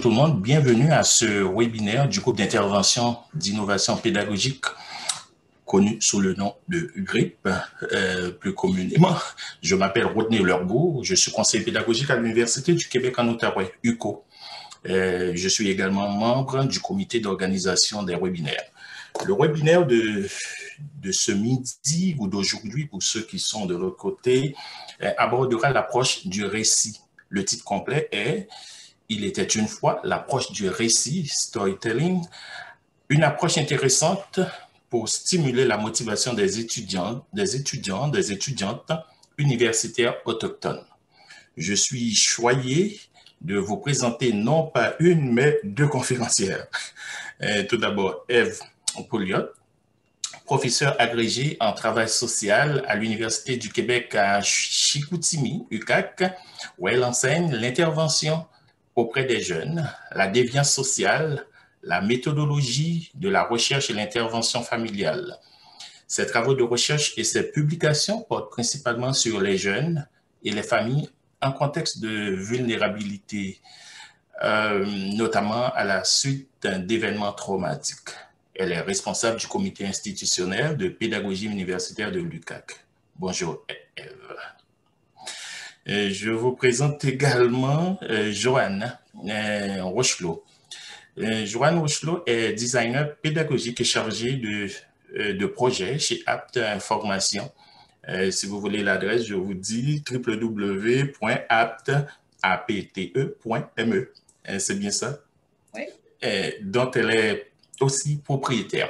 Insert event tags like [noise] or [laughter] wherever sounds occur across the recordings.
tout le monde, bienvenue à ce webinaire du groupe d'intervention d'innovation pédagogique connu sous le nom de GRIP, euh, plus communément. Je m'appelle Rodney Lerbourg, je suis conseiller pédagogique à l'Université du Québec en Outaouais, UCO. Euh, je suis également membre du comité d'organisation des webinaires. Le webinaire de, de ce midi ou d'aujourd'hui, pour ceux qui sont de l'autre côté, euh, abordera l'approche du récit. Le titre complet est il était une fois l'approche du récit, storytelling, une approche intéressante pour stimuler la motivation des étudiants, des étudiants, des étudiantes universitaires autochtones. Je suis choyé de vous présenter non pas une, mais deux conférencières. Euh, tout d'abord, Eve Pouliot, professeure agrégée en travail social à l'Université du Québec à Chicoutimi, UCAC, où elle enseigne l'intervention auprès des jeunes, la déviance sociale, la méthodologie de la recherche et l'intervention familiale. Ses travaux de recherche et ses publications portent principalement sur les jeunes et les familles en contexte de vulnérabilité, euh, notamment à la suite d'événements traumatiques. Elle est responsable du comité institutionnel de pédagogie universitaire de l'UCAC. Bonjour, Eve. Euh, je vous présente également euh, Joanne euh, Rochelot. Joanne Rochelot est designer pédagogique et chargée de, de projet chez Apt Information. si vous voulez l'adresse, je vous dis www.apte.me. C'est bien ça? Oui. dont elle est aussi propriétaire.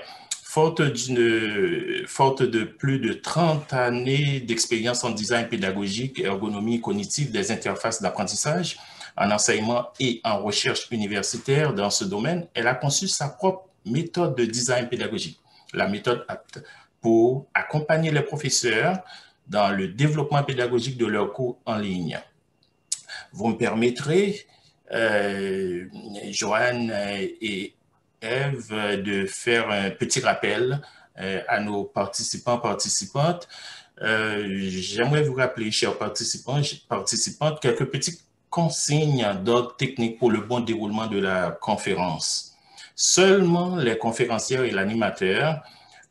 Forte, forte de plus de 30 années d'expérience en design pédagogique, ergonomie cognitive des interfaces d'apprentissage, en enseignement et en recherche universitaire dans ce domaine, elle a conçu sa propre méthode de design pédagogique, la méthode APT, pour accompagner les professeurs dans le développement pédagogique de leurs cours en ligne. Vous me permettrez, euh, Joanne et Eve, de faire un petit rappel euh, à nos participants, participantes. Euh, j'aimerais vous rappeler, chers participants, participantes, quelques petites consignes d'ordre technique pour le bon déroulement de la conférence. Seulement les conférencières et l'animateur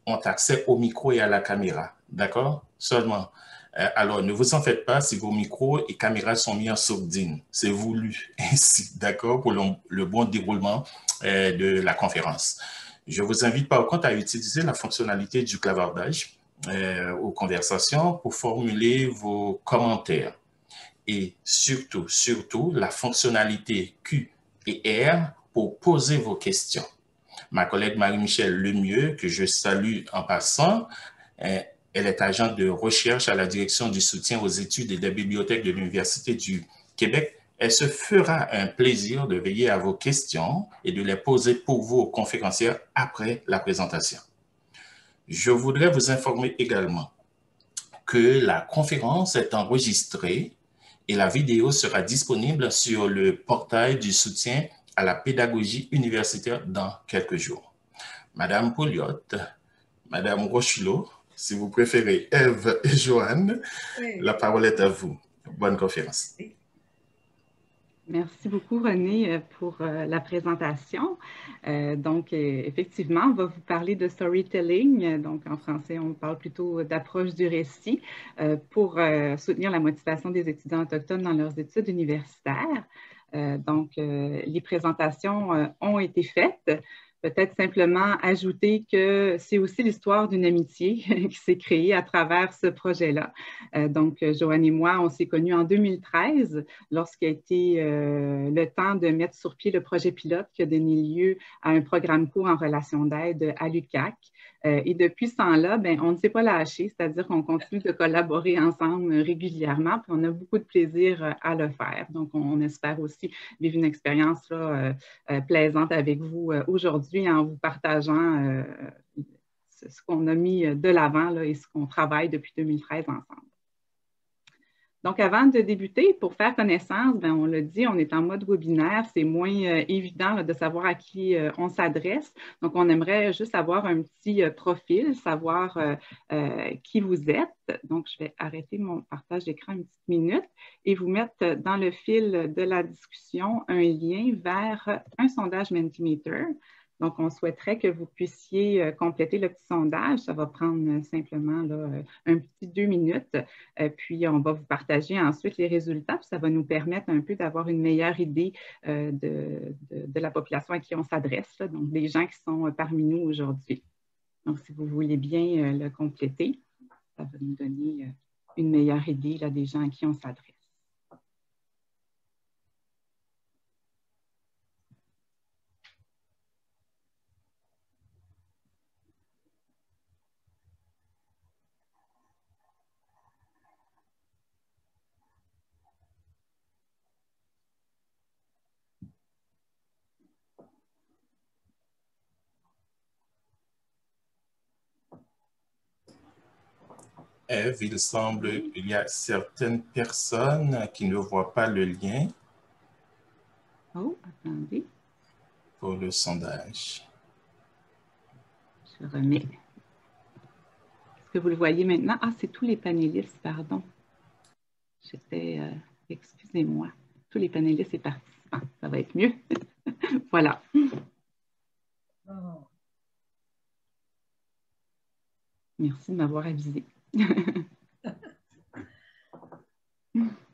ont accès au micro et à la caméra. D'accord? Seulement. Euh, alors, ne vous en faites pas si vos micros et caméras sont mis en sourdine. C'est voulu [laughs] ainsi, d'accord, pour le, bon déroulement de la conférence. Je vous invite par contre à utiliser la fonctionnalité du clavardage euh, aux conversations pour formuler vos commentaires. Et surtout, surtout, la fonctionnalité Q et R pour poser vos questions. Ma collègue Marie-Michel Lemieux, que je salue en passant, elle est agente de recherche à la direction du soutien aux études et des bibliothèques de l'Université du Québec. Elle se fera un plaisir de veiller à vos questions et de les poser pour vous aux conférencières après la présentation. Je voudrais vous informer également que la conférence est enregistrée et la vidéo sera disponible sur le portail du soutien à la pédagogie universitaire dans quelques jours. Madame Pouliot, Madame Rochelot, si vous préférez, Eve et Joanne. La parole est à vous. Bonne conférence. Merci beaucoup, René, euh, pour euh, la présentation. Euh, donc, effectivement, on va vous parler de storytelling. Donc, en français, on parle plutôt d'approche du récit pour soutenir la motivation des étudiants autochtones dans leurs études universitaires. donc, les présentations ont été faites. Peut-être simplement ajouter que c'est aussi l'histoire d'une amitié [laughs] qui s'est créée à travers ce projet-là. Euh, donc, Joanne et moi, on s'est connus en 2013 lorsqu'il a été euh, le temps de mettre sur pied le projet pilote qui a donné lieu à un programme court en relation d'aide à l'UCAC. Euh, et depuis ce temps-là, ben, on ne s'est pas lâché, c'est-à-dire qu'on continue de collaborer ensemble régulièrement, puis on a beaucoup de plaisir euh, à le faire. Donc, on, espère aussi vivre une expérience euh, plaisante avec vous aujourd'hui en vous partageant ce, qu'on a mis de l'avant et ce qu'on travaille depuis 2013 ensemble. Donc, avant de débuter, pour faire connaissance, ben, on l'a dit, on est en mode webinaire. C'est moins euh, évident de savoir à qui euh, on s'adresse. Donc, on aimerait juste avoir un petit euh, profil, savoir qui vous êtes. Donc, je vais arrêter mon partage d'écran une petite minute et vous mettre dans le fil de la discussion un lien vers un sondage Mentimeter. Donc, on souhaiterait que vous puissiez euh, compléter le petit sondage. Ça va prendre euh, simplement euh, un petit deux minutes. puis, on va vous partager ensuite les résultats. ça va nous permettre un peu d'avoir une meilleure idée de, la population à qui on s'adresse, donc des gens qui sont parmi nous aujourd'hui. Donc, si vous voulez bien le compléter, ça va nous donner une meilleure idée des gens à qui on s'adresse. Eve, il semble qu'il y a certaines personnes qui ne voient pas le lien. Oh, attendez. Pour le sondage. Je remets. Est-ce que vous le voyez maintenant? Ah, c'est tous les panélistes, pardon. J'étais, euh, excusez-moi, tous les panélistes et participants. Ça va être mieux. [laughs] voilà. Merci de m'avoir avisé. Yeah. [laughs]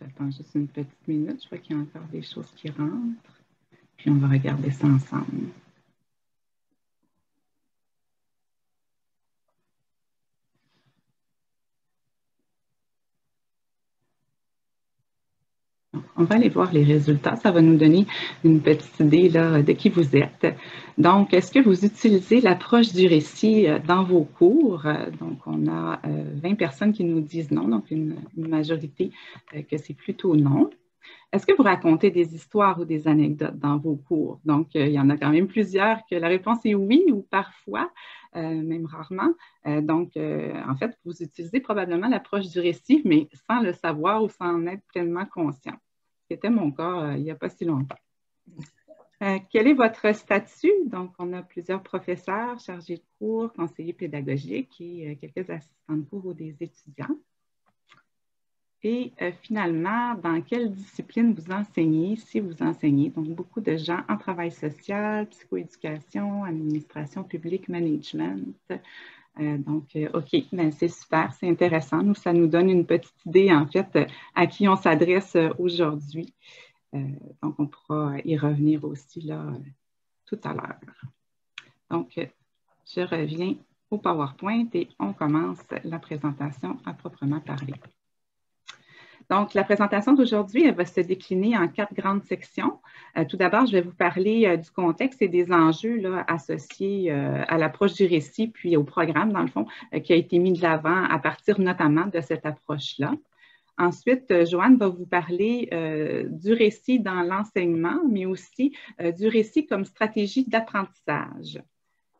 J'attends juste une petite minute. Je vois qu'il y a encore des choses qui rentrent. Puis on va regarder ça ensemble. On va aller voir les résultats. Ça va nous donner une petite idée de qui vous êtes. Donc, est-ce que vous utilisez l'approche du récit euh, dans vos cours? Euh, donc, on a 20 euh, personnes qui nous disent non, donc une, majorité que c'est plutôt non. Est-ce que vous racontez des histoires ou des anecdotes dans vos cours? Donc, il y en a quand même plusieurs que la réponse est oui ou parfois, même rarement. donc, en fait, vous utilisez probablement l'approche du récit, mais sans le savoir ou sans en être pleinement conscient. C'était mon cas il n'y a pas si longtemps. Euh, quel est votre statut? Donc, on a plusieurs professeurs, chargés de cours, conseillers pédagogiques et euh, quelques assistants de cours ou des étudiants. Et euh, finalement, dans quelle discipline vous enseignez, si vous enseignez? Donc, beaucoup de gens en travail social, psychoéducation, administration publique, management. Donc, OK, ben, c'est super, c'est intéressant. Nous, ça nous donne une petite idée, en fait, à qui on s'adresse aujourd'hui. Euh, donc, on pourra y revenir aussi là tout à l'heure. Donc, je reviens au PowerPoint et on commence la présentation à proprement parler. Donc, la présentation d'aujourd'hui, va se décliner en quatre grandes sections. Euh, tout d'abord, je vais vous parler euh, du contexte et des enjeux associés à l'approche du récit, puis au programme, dans le fond, qui a été mis de l'avant à partir notamment de cette approche-là. Ensuite, euh, Joanne va vous parler euh, du récit dans l'enseignement, mais aussi euh, du récit comme stratégie d'apprentissage.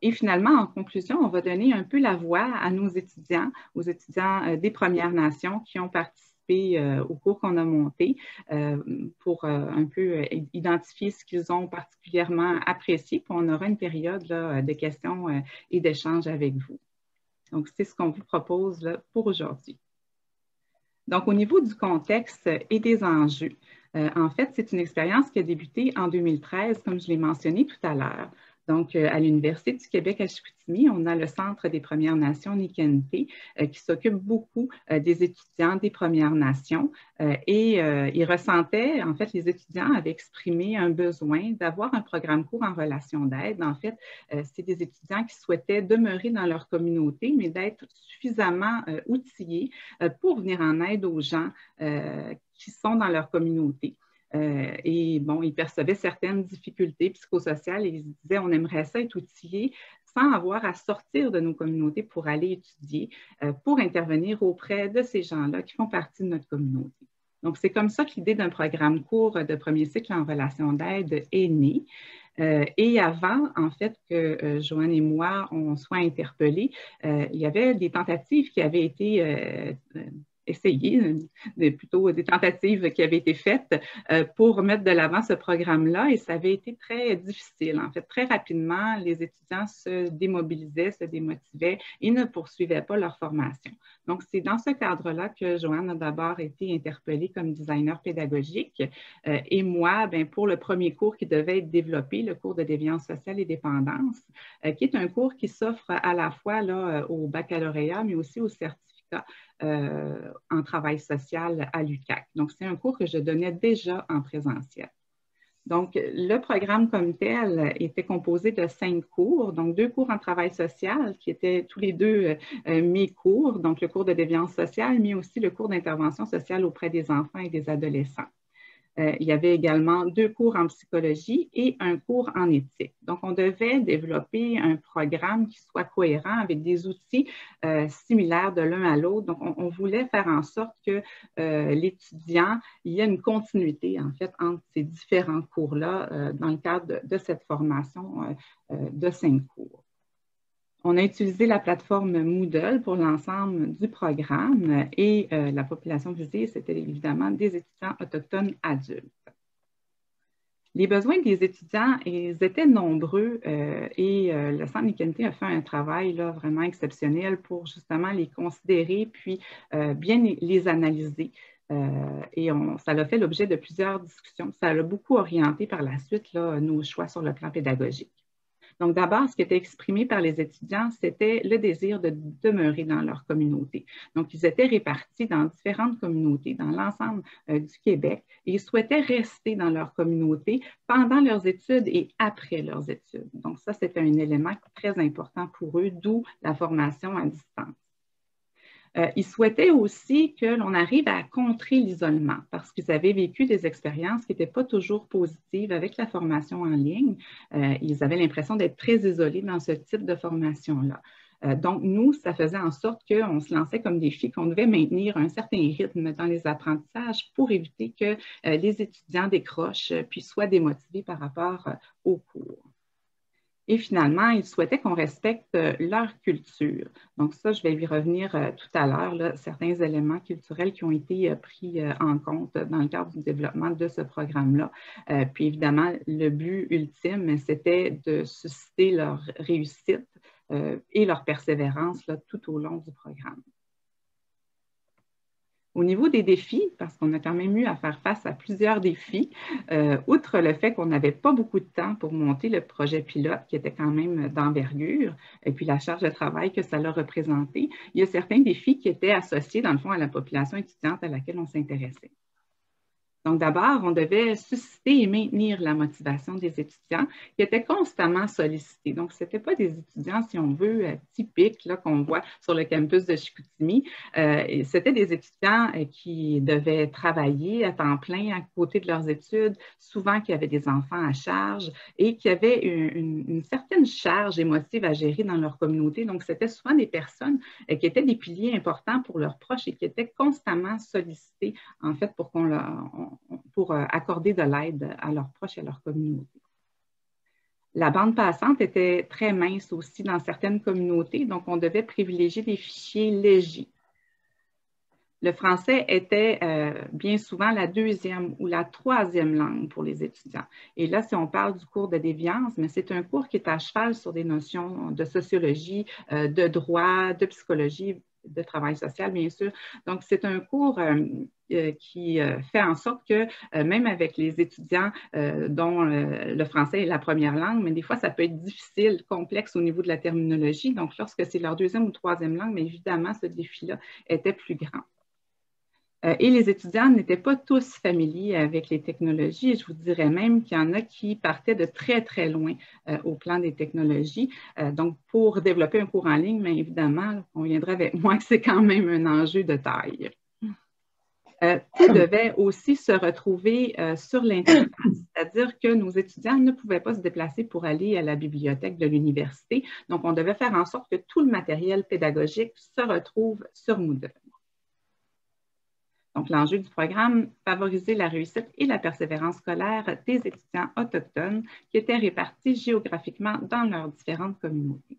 Et finalement, en conclusion, on va donner un peu la voix à nos étudiants, aux étudiants des Premières Nations qui ont participé au cours qu'on a monté pour un peu identifier ce qu'ils ont particulièrement apprécié. Puis on aura une période de questions et d'échanges avec vous. Donc, c'est ce qu'on vous propose pour aujourd'hui. Donc, au niveau du contexte et des enjeux, euh, en fait, c'est une expérience qui a débuté en 2013, comme je l'ai mentionné tout à l'heure. Donc, euh, à l'Université du Québec à Chicoutimi, on a le Centre des Premières Nations Nikenté euh, qui s'occupe beaucoup euh, des étudiants des Premières Nations et ils ressentaient, en fait, les étudiants avaient exprimé un besoin d'avoir un programme court en relation d'aide. En fait, c'est des étudiants qui souhaitaient demeurer dans leur communauté, mais d'être suffisamment outillés pour venir en aide aux gens qui sont dans leur communauté. Euh, et bon, ils percevaient certaines difficultés psychosociales et ils se disaient on aimerait ça être outillé sans avoir à sortir de nos communautés pour aller étudier, euh, pour intervenir auprès de ces gens-là qui font partie de notre communauté. Donc, c'est comme ça que l'idée d'un programme court de premier cycle en relation d'aide est née. Euh, et avant, en fait, que Joanne et moi, on soit interpellés, il y avait des tentatives qui avaient été essayé, plutôt des tentatives qui avaient été faites euh, pour mettre de l'avant ce programme-là et ça avait été très difficile. En fait, très rapidement, les étudiants se démobilisaient, se démotivaient et ne poursuivaient pas leur formation. Donc, c'est dans ce cadre-là que Joanne a d'abord été interpellée comme designer pédagogique euh, et moi, ben, pour le premier cours qui devait être développé, le cours de déviance sociale et dépendance, euh, qui est un cours qui s'offre à la fois là, au baccalauréat, mais aussi au certificat euh, en travail social à l'UCAC. Donc, c'est un cours que je donnais déjà en présentiel. Donc, le programme comme tel était composé de cinq cours, donc deux cours en travail social qui étaient tous les deux euh, mes cours, donc le cours de déviance sociale, mais aussi le cours d'intervention sociale auprès des enfants et des adolescents. Euh, il y avait également deux cours en psychologie et un cours en éthique. Donc, on devait développer un programme qui soit cohérent avec des outils euh, similaires de l'un à l'autre. Donc, on, voulait faire en sorte que euh, l'étudiant, il y ait une continuité, en fait, entre ces différents cours-là dans le cadre de cette formation de cinq cours. On a utilisé la plateforme Moodle pour l'ensemble du programme et euh, la population visée, c'était évidemment des étudiants autochtones adultes. Les besoins des étudiants ils étaient nombreux euh, et euh, le Centre a fait un travail là, vraiment exceptionnel pour justement les considérer puis bien les analyser. et ça a fait l'objet de plusieurs discussions. Ça a beaucoup orienté par la suite nos choix sur le plan pédagogique. Donc, d'abord, ce qui était exprimé par les étudiants, c'était le désir de demeurer dans leur communauté. Donc, ils étaient répartis dans différentes communautés dans l'ensemble euh, du Québec et ils souhaitaient rester dans leur communauté pendant leurs études et après leurs études. Donc, ça, c'était un élément très important pour eux, d'où la formation à distance. Euh, ils souhaitaient aussi que l'on arrive à contrer l'isolement parce qu'ils avaient vécu des expériences qui n'étaient pas toujours positives avec la formation en ligne. Euh, ils avaient l'impression d'être très isolés dans ce type de formation-là. Euh, donc, nous, ça faisait en sorte qu'on se lançait comme défi qu'on devait maintenir un certain rythme dans les apprentissages pour éviter que les étudiants décrochent puis soient démotivés par rapport aux cours. Et finalement, ils souhaitaient qu'on respecte euh, leur culture. Donc ça, je vais y revenir euh, tout à l'heure, certains éléments culturels qui ont été euh, pris en compte dans le cadre du développement de ce programme-là. Puis évidemment, le but ultime, c'était de susciter leur réussite et leur persévérance tout au long du programme. Au niveau des défis, parce qu'on a quand même eu à faire face à plusieurs défis, euh, outre le fait qu'on n'avait pas beaucoup de temps pour monter le projet pilote qui était quand même d'envergure, et puis la charge de travail que ça l'a représenté, il y a certains défis qui étaient associés, dans le fond, à la population étudiante à laquelle on s'intéressait. Donc, d'abord, on devait susciter et maintenir la motivation des étudiants qui étaient constamment sollicités. Donc, ce n'étaient pas des étudiants, si on veut, euh, typiques qu'on voit sur le campus de Chicoutimi. Euh, C'était des étudiants euh, qui devaient travailler à temps plein à côté de leurs études, souvent qui avaient des enfants à charge et qui avaient une, certaine charge émotive à gérer dans leur communauté. Donc, c'était souvent des personnes qui étaient des piliers importants pour leurs proches et qui étaient constamment sollicités, en fait, pour qu'on leur pour euh, accorder de l'aide à leurs proches et à leur communauté. La bande passante était très mince aussi dans certaines communautés, donc on devait privilégier des fichiers légers. Le français était euh, bien souvent la deuxième ou la troisième langue pour les étudiants. Et là, si on parle du cours de déviance, mais c'est un cours qui est à cheval sur des notions de sociologie, euh, de droit, de psychologie, de travail social, bien sûr. Donc, c'est un cours qui fait en sorte que même avec les étudiants dont le français est la première langue, mais des fois, ça peut être difficile, complexe au niveau de la terminologie. Donc, lorsque c'est leur deuxième ou troisième langue, mais évidemment, ce défi-là était plus grand. Euh, et les étudiants n'étaient pas tous familiers avec les technologies. Je vous dirais même qu'il y en a qui partaient de très, très loin euh, au plan des technologies. Euh, donc, pour développer un cours en ligne, mais évidemment, on viendra avec [laughs] moi que c'est quand même un enjeu de taille. Tout devait aussi se retrouver sur l'Internet, c'est-à-dire que nos étudiants ne pouvaient pas se déplacer pour aller à la bibliothèque de l'université. Donc, on devait faire en sorte que tout le matériel pédagogique se retrouve sur Moodle. Donc, l'enjeu du programme, favoriser la réussite et la persévérance scolaire des étudiants autochtones qui étaient répartis géographiquement dans leurs différentes communautés.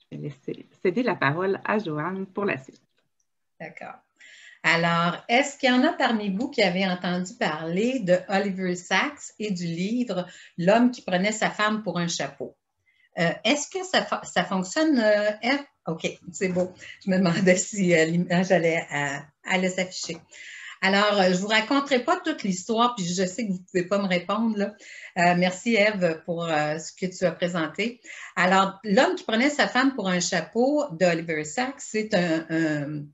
Je vais laisser céder la parole à Joanne pour la suite. D'accord. Alors, est-ce qu'il y en a parmi vous qui avez entendu parler de Oliver Sacks et du livre L'homme qui prenait sa femme pour un chapeau? Euh, est-ce que ça, fonctionne, euh, OK, c'est beau. Je me demandais [laughs] si euh, l'image allait, s'afficher. Alors, je ne vous raconterai pas toute l'histoire, puis je sais que vous ne pouvez pas me répondre. merci, Eve, pour ce que tu as présenté. Alors, L'homme qui prenait sa femme pour un chapeau d'Oliver Sacks, c'est un,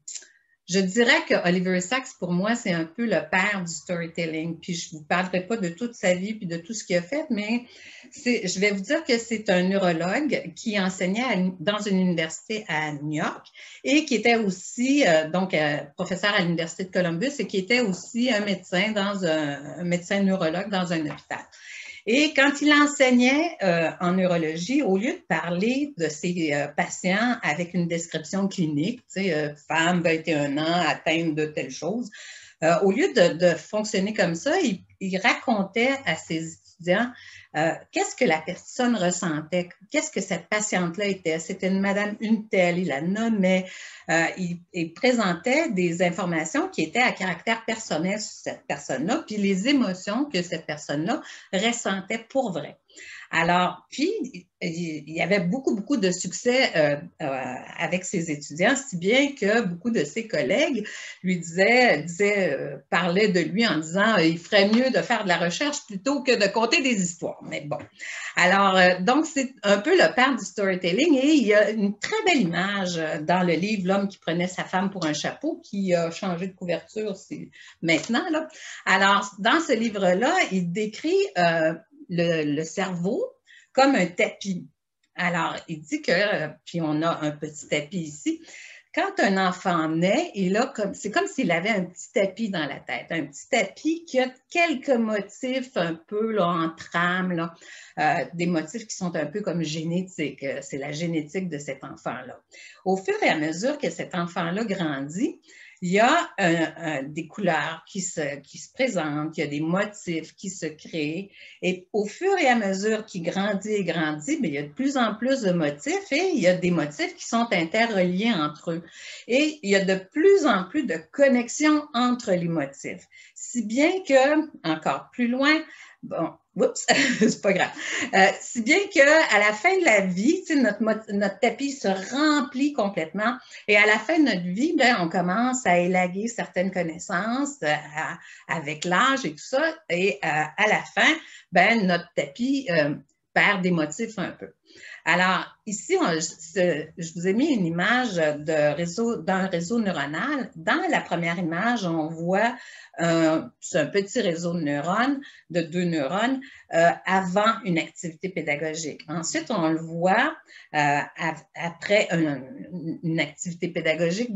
je dirais que Oliver Sacks, pour moi, c'est un peu le père du storytelling. Puis je ne vous parlerai pas de toute sa vie puis de tout ce qu'il a fait, mais je vais vous dire que c'est un neurologue qui enseignait dans une université à New York et qui était aussi euh, donc euh, professeur à l'université de Columbus et qui était aussi un médecin dans un médecin neurologue dans un hôpital. Et quand il enseignait euh, en neurologie, au lieu de parler de ses euh, patients avec une description clinique, tu sais, euh, femme, 21 ans, atteinte de telle chose, au lieu de, fonctionner comme ça, il, il racontait à ses euh, qu'est-ce que la personne ressentait, qu'est-ce que cette patiente-là était? C'était une madame une telle, il la nommait, euh, il, présentait des informations qui étaient à caractère personnel sur cette personne-là, puis les émotions que cette personne-là ressentait pour vrai. Alors, puis, il y avait beaucoup, beaucoup de succès euh, euh, avec ses étudiants, si bien que beaucoup de ses collègues lui disaient, disaient euh, parlaient de lui en disant il ferait mieux de faire de la recherche plutôt que de compter des histoires. Mais bon. Alors, donc, c'est un peu le père du storytelling et il y a une très belle image dans le livre L'homme qui prenait sa femme pour un chapeau qui a changé de couverture maintenant. Là. Alors, dans ce livre-là, il décrit le, cerveau comme un tapis. Alors, il dit que, puis on a un petit tapis ici, quand un enfant naît, c'est comme s'il avait un petit tapis dans la tête, un petit tapis qui a quelques motifs un peu là, en trame, euh, des motifs qui sont un peu comme génétiques. C'est la génétique de cet enfant-là. Au fur et à mesure que cet enfant-là grandit, il y a des couleurs qui se, qui se présentent, il y a des motifs qui se créent. Et au fur et à mesure qu'il grandit et grandit, il y a de plus en plus de motifs et il y a des motifs qui sont interreliés entre eux. Et il y a de plus en plus de connexions entre les motifs. Si bien que, encore plus loin, bon, Oups, [laughs] c'est pas grave. Euh, si bien qu'à la fin de la vie, notre, notre tapis se remplit complètement et à la fin de notre vie, ben, on commence à élaguer certaines connaissances euh, avec l'âge et tout ça. Et euh, à la fin, ben, notre tapis des motifs un peu. Alors, ici, je, vous ai mis une image d'un réseau, réseau neuronal. Dans la première image, on voit un petit réseau de neurones, de deux neurones, euh, avant une activité pédagogique. Ensuite, on le voit euh, après une activité pédagogique,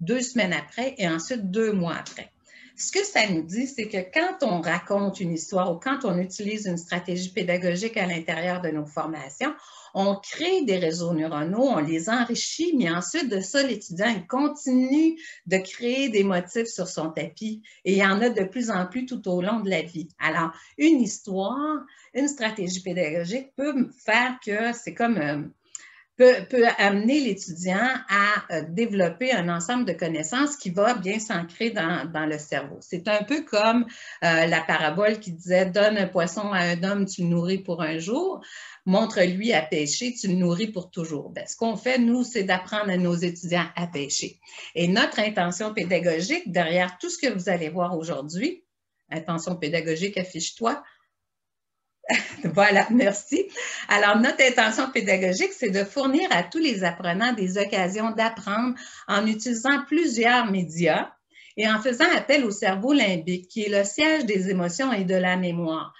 deux semaines après, et ensuite deux mois après. Ce que ça nous dit, c'est que quand on raconte une histoire ou quand on utilise une stratégie pédagogique à l'intérieur de nos formations, on crée des réseaux neuronaux, on les enrichit, mais ensuite de ça, l'étudiant continue de créer des motifs sur son tapis et il y en a de plus en plus tout au long de la vie. Alors, une histoire, une stratégie pédagogique peut faire que c'est comme... Euh, peut, amener l'étudiant à développer un ensemble de connaissances qui va bien s'ancrer dans, le cerveau. C'est un peu comme la parabole qui disait Donne un poisson à un homme, tu le nourris pour un jour montre-lui à pêcher, tu le nourris pour toujours. Ben, ce qu'on fait, nous, c'est d'apprendre à nos étudiants à pêcher. Et notre intention pédagogique, derrière tout ce que vous allez voir aujourd'hui, intention pédagogique, affiche-toi. [laughs] voilà, merci. Alors, notre intention pédagogique, c'est de fournir à tous les apprenants des occasions d'apprendre en utilisant plusieurs médias et en faisant appel au cerveau limbique, qui est le siège des émotions et de la mémoire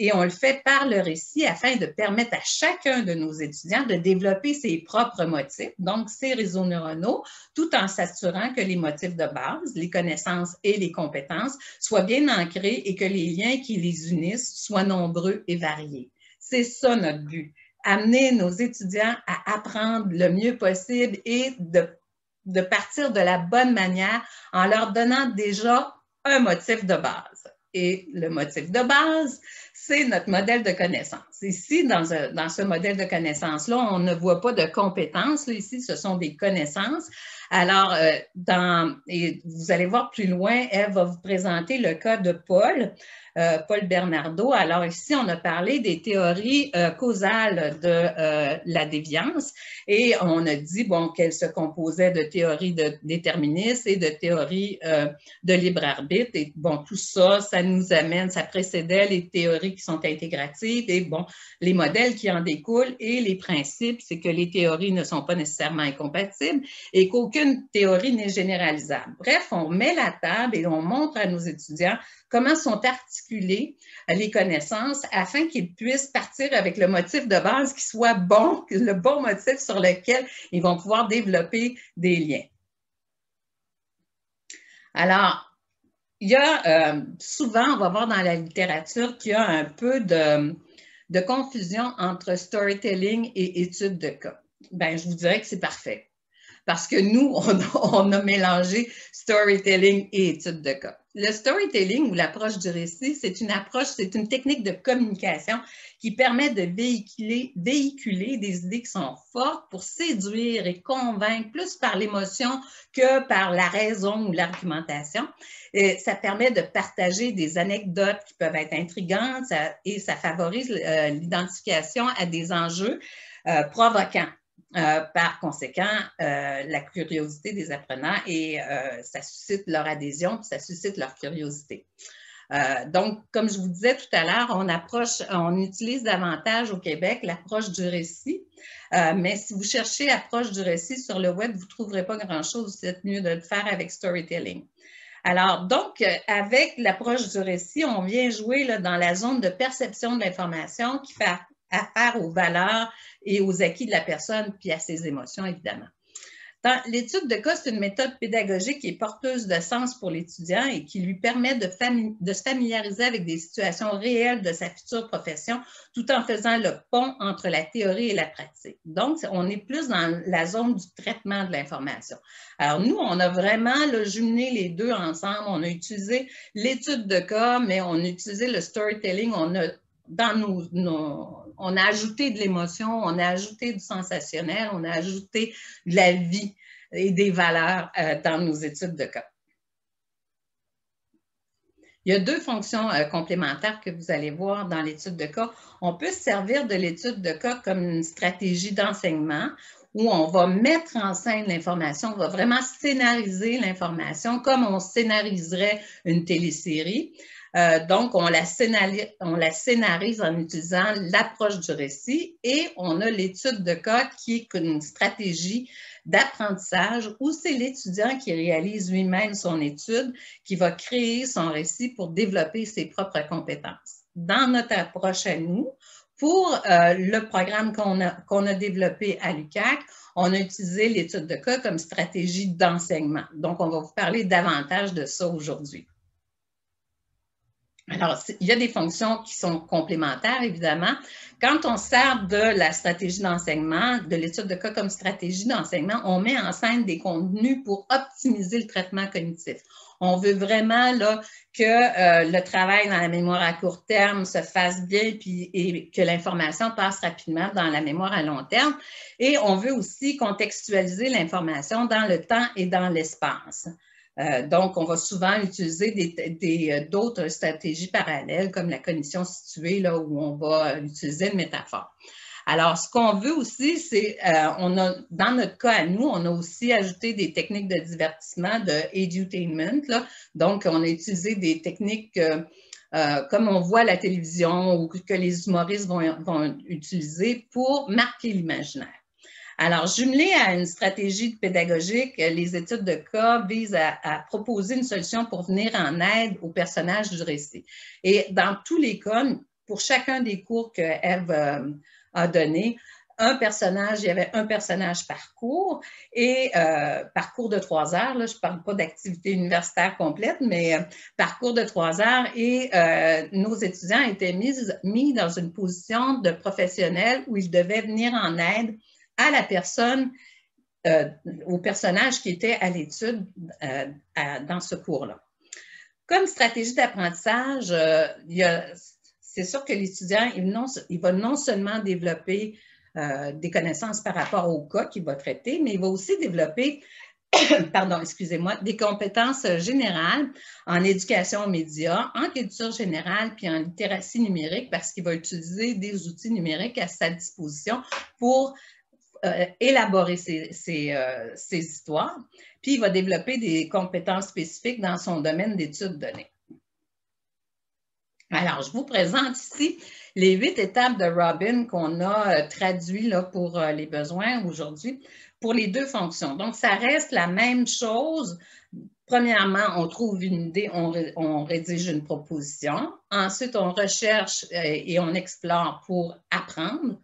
et on le fait par le récit afin de permettre à chacun de nos étudiants de développer ses propres motifs, donc ses réseaux neuronaux, tout en s'assurant que les motifs de base, les connaissances et les compétences soient bien ancrés et que les liens qui les unissent soient nombreux et variés. C'est ça notre but, amener nos étudiants à apprendre le mieux possible et de, partir de la bonne manière en leur donnant déjà un motif de base. Et le motif de base, notre modèle de connaissance. Ici, dans, dans ce modèle de connaissance-là, on ne voit pas de compétences. ici, ce sont des connaissances. Alors, euh, vous allez voir plus loin, elle va vous présenter le cas de Paul. Euh, Paul Bernardo. Alors ici, on a parlé des théories euh, causales de la déviance et on a dit bon, qu'elles se composaient de théories de déterminisme et de théories de libre arbitre. Et bon, tout ça, ça nous amène, ça précédait les théories qui sont intégratives et bon, les modèles qui en découlent et les principes, c'est que les théories ne sont pas nécessairement incompatibles et qu'aucune théorie n'est généralisable. Bref, on met la table et on montre à nos étudiants comment sont articulées les connaissances afin qu'ils puissent partir avec le motif de base qui soit bon, le bon motif sur lequel ils vont pouvoir développer des liens. Alors, il y a euh, souvent, on va voir dans la littérature qu'il y a un peu de, de confusion entre storytelling et étude de cas. Ben, je vous dirais que c'est parfait parce que nous, [laughs] on a, mélangé storytelling et étude de cas. Le storytelling ou l'approche du récit, c'est une approche, c'est une technique de communication qui permet de véhiculer, véhiculer des idées qui sont fortes pour séduire et convaincre plus par l'émotion que par la raison ou l'argumentation. Ça permet de partager des anecdotes qui peuvent être intrigantes et ça favorise euh, l'identification à des enjeux euh, provoquants. Euh, par conséquent, euh, la curiosité des apprenants et euh, ça suscite leur adhésion, ça suscite leur curiosité. donc, comme je vous disais tout à l'heure, on approche, on utilise davantage au Québec l'approche du récit, mais si vous cherchez approche du récit sur le web, vous ne trouverez pas grand-chose. C'est mieux de le faire avec storytelling. Alors, donc, avec l'approche du récit, on vient jouer dans la zone de perception de l'information qui fait affaire aux valeurs et aux acquis de la personne, puis à ses émotions, évidemment. L'étude de cas, c'est une méthode pédagogique qui est porteuse de sens pour l'étudiant et qui lui permet de, se familiariser avec des situations réelles de sa future profession tout en faisant le pont entre la théorie et la pratique. Donc, on est plus dans la zone du traitement de l'information. Alors, nous, on a vraiment jumelé les deux ensemble. On a utilisé l'étude de cas, mais on a utilisé le storytelling. On a dans nos, on a ajouté de l'émotion, on a ajouté du sensationnel, on a ajouté de la vie et des valeurs euh, dans nos études de cas. Il y a deux fonctions euh, complémentaires que vous allez voir dans l'étude de cas. On peut se servir de l'étude de cas comme une stratégie d'enseignement où on va mettre en scène l'information, on va vraiment scénariser l'information comme on scénariserait une télésérie. Euh, donc, on la, scénarise en utilisant l'approche du récit et on a l'étude de cas qui est une stratégie d'apprentissage où c'est l'étudiant qui réalise lui-même son étude, qui va créer son récit pour développer ses propres compétences. Dans notre approche à nous, pour euh, le programme qu'on a, qu'on a développé à l'UCAC, on a utilisé l'étude de cas comme stratégie d'enseignement. Donc, on va vous parler davantage de ça aujourd'hui. Alors, il y a des fonctions qui sont complémentaires, évidemment. Quand on sert de la stratégie d'enseignement, de l'étude de cas comme stratégie d'enseignement, on met en scène des contenus pour optimiser le traitement cognitif. On veut vraiment là, que euh, le travail dans la mémoire à court terme se fasse bien et que l'information passe rapidement dans la mémoire à long terme. Et on veut aussi contextualiser l'information dans le temps et dans l'espace. Euh, donc, on va souvent utiliser euh, d'autres stratégies parallèles comme la cognition située, là, où on va utiliser une métaphore. Alors, ce qu'on veut aussi, c'est, euh, dans notre cas à nous, on a aussi ajouté des techniques de divertissement, de edutainment. Là. Donc, on a utilisé des techniques comme on voit la télévision ou que les humoristes vont utiliser pour marquer l'imaginaire. Alors, jumelé à une stratégie pédagogique, les études de cas visent à, proposer une solution pour venir en aide aux personnages du récit. Et dans tous les cas, pour chacun des cours que Eve euh, a donné, un personnage, il y avait un personnage par cours et euh, parcours de trois heures. Là, je ne parle pas d'activité universitaire complète, mais euh, parcours de trois heures et nos étudiants étaient mis dans une position de professionnel où ils devaient venir en aide à la personne, euh, au personnage qui était à l'étude euh, dans ce cours-là. Comme stratégie d'apprentissage, euh, c'est sûr que l'étudiant, il, va non seulement développer des connaissances par rapport au cas qu'il va traiter, mais il va aussi développer [coughs] pardon, excusez-moi, des compétences générales en éducation aux médias, en culture générale, puis en littératie numérique, parce qu'il va utiliser des outils numériques à sa disposition pour euh, élaborer euh, ces, histoires, puis il va développer des compétences spécifiques dans son domaine d'études de données. Alors, je vous présente ici les huit étapes de Robin qu'on a euh, traduit pour les besoins aujourd'hui pour les deux fonctions. Donc, ça reste la même chose. Premièrement, on trouve une idée, on rédige une proposition. Ensuite, on recherche et on explore pour apprendre.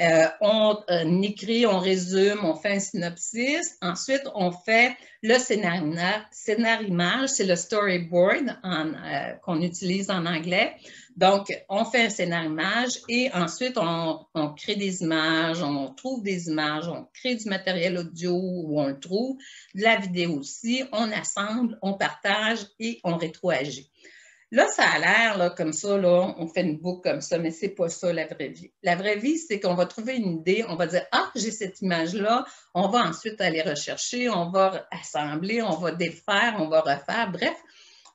Euh, on euh, écrit, on résume, on fait un synopsis. Ensuite, on fait le scénarimage, c'est le storyboard euh, qu'on utilise en anglais. Donc, on fait un scénarimage et ensuite, on, on, crée des images, on trouve des images, on crée du matériel audio où on le trouve, de la vidéo aussi, on assemble, on partage et on rétroagit. Là, ça a l'air comme ça, là, on fait une boucle comme ça, mais ce n'est pas ça la vraie vie. La vraie vie, c'est qu'on va trouver une idée, on va dire Ah, j'ai cette image-là, on va ensuite aller rechercher, on va assembler, on va défaire, on va refaire. Bref,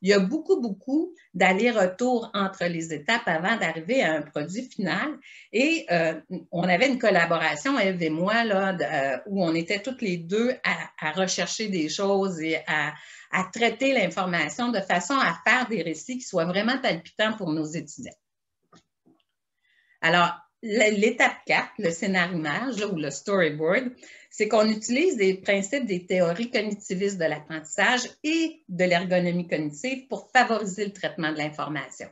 il y a beaucoup, beaucoup d'allers-retours entre les étapes avant d'arriver à un produit final. Et euh, on avait une collaboration, Eve et moi, là, euh, où on était toutes les deux à rechercher des choses et à, à traiter l'information de façon à faire des récits qui soient vraiment palpitants pour nos étudiants. Alors, l'étape 4, le scénarimage ou le storyboard, c'est qu'on utilise des principes des théories cognitivistes de l'apprentissage et de l'ergonomie cognitive pour favoriser le traitement de l'information.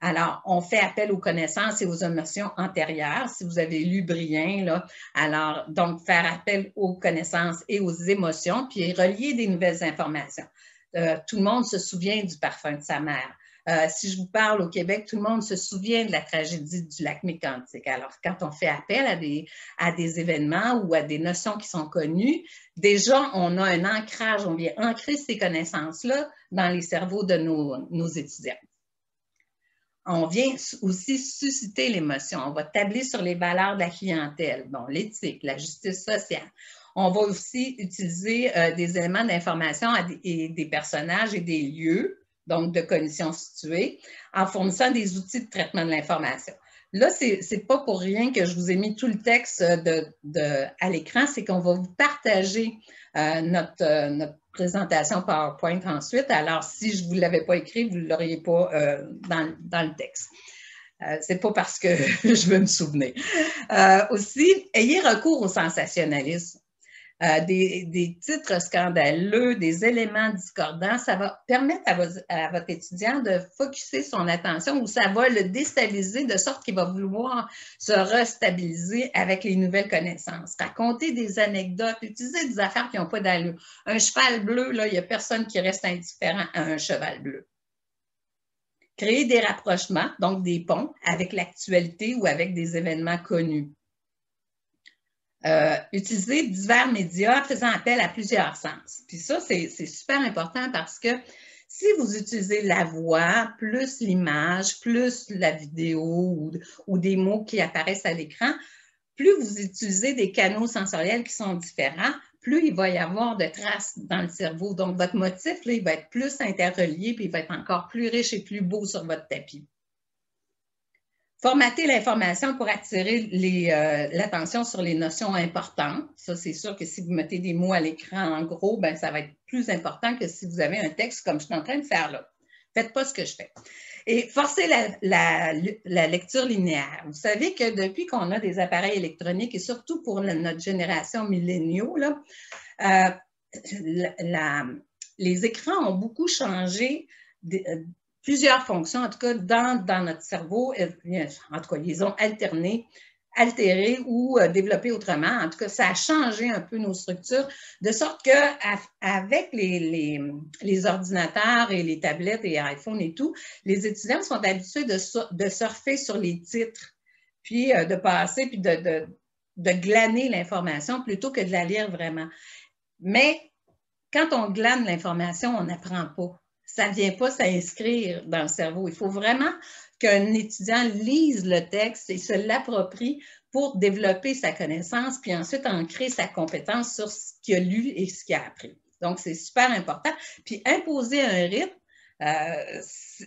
Alors, on fait appel aux connaissances et aux émotions antérieures. Si vous avez lu Brien, alors, donc, faire appel aux connaissances et aux émotions, puis relier des nouvelles informations. Euh, tout le monde se souvient du parfum de sa mère. Euh, si je vous parle au Québec, tout le monde se souvient de la tragédie du lac Mécantique. Alors, quand on fait appel à des, à des événements ou à des notions qui sont connues, déjà, on a un ancrage, on vient ancrer ces connaissances-là dans les cerveaux de nos, nos étudiants on vient aussi susciter l'émotion. On va tabler sur les valeurs de la clientèle, bon, l'éthique, la justice sociale. On va aussi utiliser euh, des éléments d'information et des personnages et des lieux, donc de conditions situées, en fournissant des outils de traitement de l'information. Là, ce n'est pas pour rien que je vous ai mis tout le texte de, à l'écran, c'est qu'on va vous partager euh, notre, euh, notre présentation PowerPoint ensuite. Alors, si je ne vous l'avais pas écrit, vous ne l'auriez pas euh, dans, dans, le texte. Euh, Ce n'est pas parce que [laughs] je veux me souvenir. Euh, aussi, ayez recours au sensationnalisme. Euh, des, titres scandaleux, des éléments discordants, ça va permettre à, votre étudiant de focuser son attention ou ça va le déstabiliser de sorte qu'il va vouloir se restabiliser avec les nouvelles connaissances. Raconter des anecdotes, utiliser des affaires qui n'ont pas d'allure. Un cheval bleu, là, il n'y a personne qui reste indifférent à un cheval bleu. créer des rapprochements, donc des ponts avec l'actualité ou avec des événements connus. Euh, utiliser divers médias faisant appel à plusieurs sens. Puis ça, c'est super important parce que si vous utilisez la voix, plus l'image, plus la vidéo ou, des mots qui apparaissent à l'écran, plus vous utilisez des canaux sensoriels qui sont différents, plus il va y avoir de traces dans le cerveau. Donc, votre motif, là, il va être plus interrelié, puis il va être encore plus riche et plus beau sur votre tapis. Formater l'information pour attirer euh, l'attention sur les notions importantes. Ça, c'est sûr que si vous mettez des mots à l'écran en gros, ben, ça va être plus important que si vous avez un texte comme je suis en train de faire là. Faites pas ce que je fais. Et forcer la, lecture linéaire. Vous savez que depuis qu'on a des appareils électroniques, et surtout pour notre génération milléniaux, euh, les écrans ont beaucoup changé euh, plusieurs fonctions, en tout cas dans, dans notre cerveau, euh, en tout cas, ils ont alterné altéré ou euh, développé autrement. En tout cas, ça a changé un peu nos structures, de sorte qu'avec les, les, ordinateurs et les tablettes et iPhone et tout, les étudiants sont habitués de, de surfer sur les titres, puis euh, de passer, puis de, de, de glaner l'information plutôt que de la lire vraiment. Mais quand on glane l'information, on n'apprend pas. Ça ne vient pas s'inscrire dans le cerveau. Il faut vraiment qu'un étudiant lise le texte et se l'approprie pour développer sa connaissance, puis ensuite ancrer sa compétence sur ce qu'il a lu et ce qu'il a appris. Donc, c'est super important. Puis imposer un rythme, euh,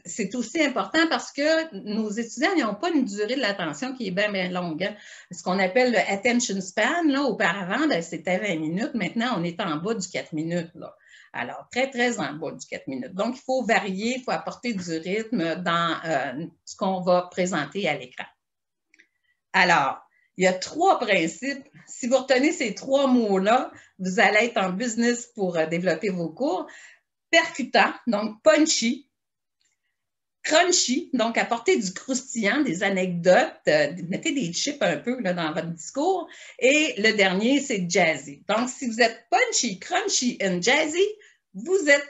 c'est aussi important parce que nos étudiants n'ont pas une durée de l'attention qui est bien, bien longue. Hein. Ce qu'on appelle le attention span, là, auparavant, ben, c'était 20 minutes. Maintenant, on est en bas du 4 minutes. Là. Alors, très, très en bas du 4 minutes. Donc, il faut varier, il faut apporter du rythme dans euh, ce qu'on va présenter à l'écran. Alors, il y a trois principes. Si vous retenez ces trois mots-là, vous allez être en business pour euh, développer vos cours. Percutant, donc punchy. Crunchy, donc apporter du croustillant, des anecdotes, euh, mettez des chips un peu dans votre discours. Et le dernier, c'est jazzy. Donc, si vous êtes punchy, crunchy et jazzy, vous êtes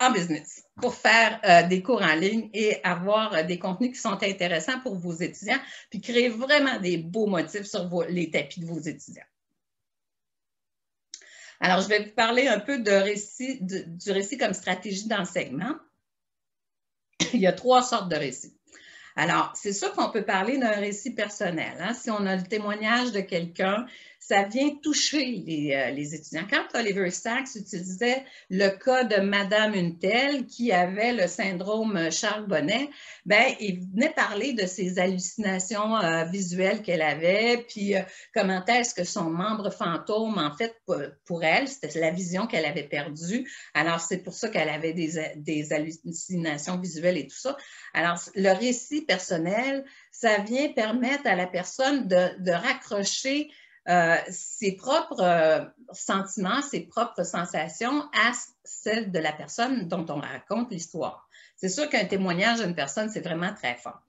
en business pour faire euh, des cours en ligne et avoir euh, des contenus qui sont intéressants pour vos étudiants, puis créer vraiment des beaux motifs sur les tapis de vos étudiants. Alors, je vais vous parler un peu du récit comme stratégie d'enseignement. Il y a trois sortes de récits. Alors, c'est sûr qu'on peut parler d'un récit personnel. Hein. Si on a le témoignage de quelqu'un ça vient toucher euh, les, étudiants. Quand Oliver Sacks utilisait le cas de Madame Untel qui avait le syndrome Charles Bonnet, ben, il venait parler de ses hallucinations euh, visuelles qu'elle avait, puis euh, comment est-ce que son membre fantôme, en fait, pour, elle, c'était la vision qu'elle avait perdue. Alors, c'est pour ça qu'elle avait des, hallucinations visuelles et tout ça. Alors, le récit personnel, ça vient permettre à la personne de, de raccrocher euh, ses propres euh, sentiments, ses propres sensations à celles de la personne dont on raconte l'histoire. C'est sûr qu'un témoignage d'une personne, c'est vraiment très fort.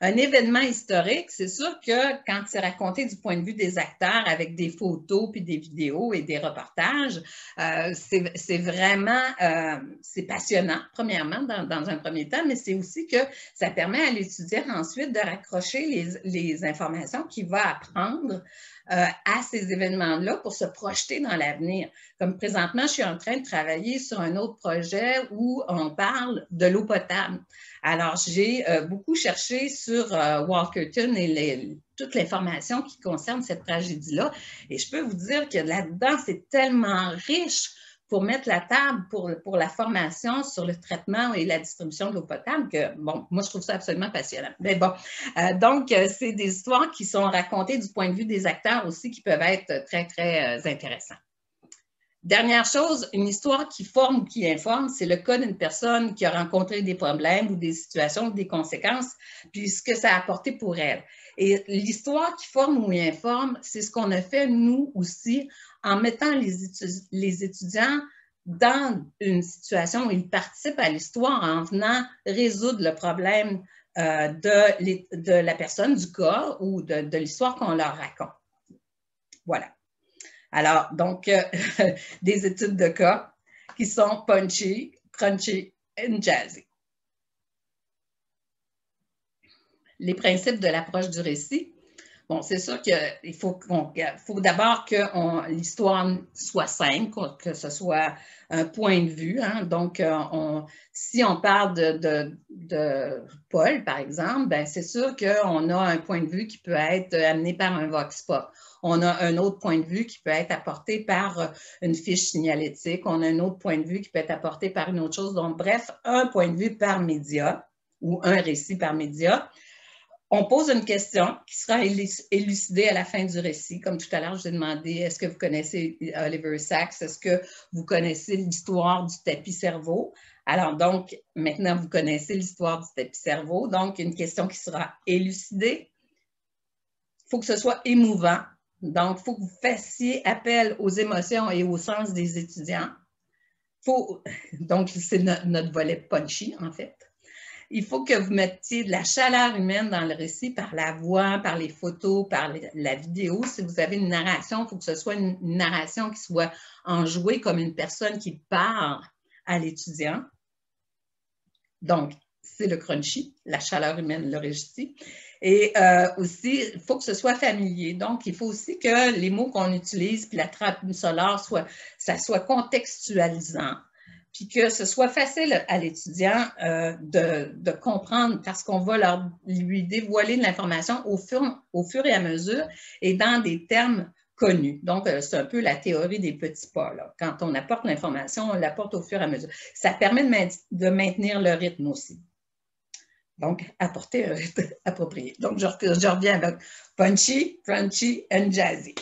Un événement historique, c'est sûr que quand c'est raconté du point de vue des acteurs avec des photos, puis des vidéos et des reportages, euh, c'est vraiment, euh, c'est passionnant, premièrement, dans, dans, un premier temps, mais c'est aussi que ça permet à l'étudiant ensuite de raccrocher les, les informations qu'il va apprendre euh, à ces événements-là pour se projeter dans l'avenir. Comme présentement, je suis en train de travailler sur un autre projet où on parle de l'eau potable. Alors, j'ai euh, beaucoup cherché sur euh, Walkerton et les, toute l'information qui concerne cette tragédie-là. Et je peux vous dire que là-dedans, c'est tellement riche pour mettre la table pour, pour la formation sur le traitement et la distribution de l'eau potable, que, bon, moi, je trouve ça absolument passionnant. Mais bon, euh, donc, euh, c'est des histoires qui sont racontées du point de vue des acteurs aussi qui peuvent être très, très euh, intéressants. Dernière chose, une histoire qui forme ou qui informe, c'est le cas d'une personne qui a rencontré des problèmes ou des situations ou des conséquences, puis ce que ça a apporté pour elle. Et l'histoire qui forme ou informe, c'est ce qu'on a fait nous aussi en mettant les, étudiants dans une situation où ils participent à l'histoire en venant résoudre le problème euh, de, la personne, du cas ou de, l'histoire qu'on leur raconte. Voilà. Alors, donc, euh, [laughs] des études de cas qui sont punchy, crunchy et jazzy. les principes de l'approche du récit. Bon, c'est sûr qu'il faut, faut d'abord que l'histoire soit simple, que ce soit un point de vue. Hein. Donc, euh, si on parle de, de, Paul, par exemple, ben, c'est sûr qu'on a un point de vue qui peut être amené par un vox pop. On a un autre point de vue qui peut être apporté par une fiche signalétique. On a un autre point de vue qui peut être apporté par une autre chose. Donc, bref, un point de vue par média ou un récit par média on pose une question qui sera élucidée à la fin du récit. Comme tout à l'heure, je vous ai demandé est-ce que vous connaissez Oliver Sacks? Est-ce que vous connaissez l'histoire du tapis cerveau? Alors, donc, maintenant, vous connaissez l'histoire du tapis cerveau. Donc, une question qui sera élucidée. Il faut que ce soit émouvant. Donc, il faut que vous fassiez appel aux émotions et au sens des étudiants. Faut, donc, c'est notre volet punchy, en fait il faut que vous mettiez de la chaleur humaine dans le récit par la voix, par les photos, par la vidéo. Si vous avez une narration, il faut que ce soit une, narration qui soit enjouée comme une personne qui parle à l'étudiant. Donc, c'est le crunchy, la chaleur humaine, le récit. Et euh, aussi, il faut que ce soit familier. Donc, il faut aussi que les mots qu'on utilise, puis la trappe sonore, soit, ça soit contextualisant puis que ce soit facile à l'étudiant euh, de, comprendre parce qu'on va leur, lui dévoiler de l'information au fur, au fur et à mesure et dans des termes connus. Donc, euh, c'est un peu la théorie des petits pas. Quand on apporte l'information, on l'apporte au fur et à mesure. Ça permet de, maintenir le rythme aussi. Donc, apporter un rythme [laughs] approprié. Donc, je, je reviens avec punchy, crunchy and jazzy.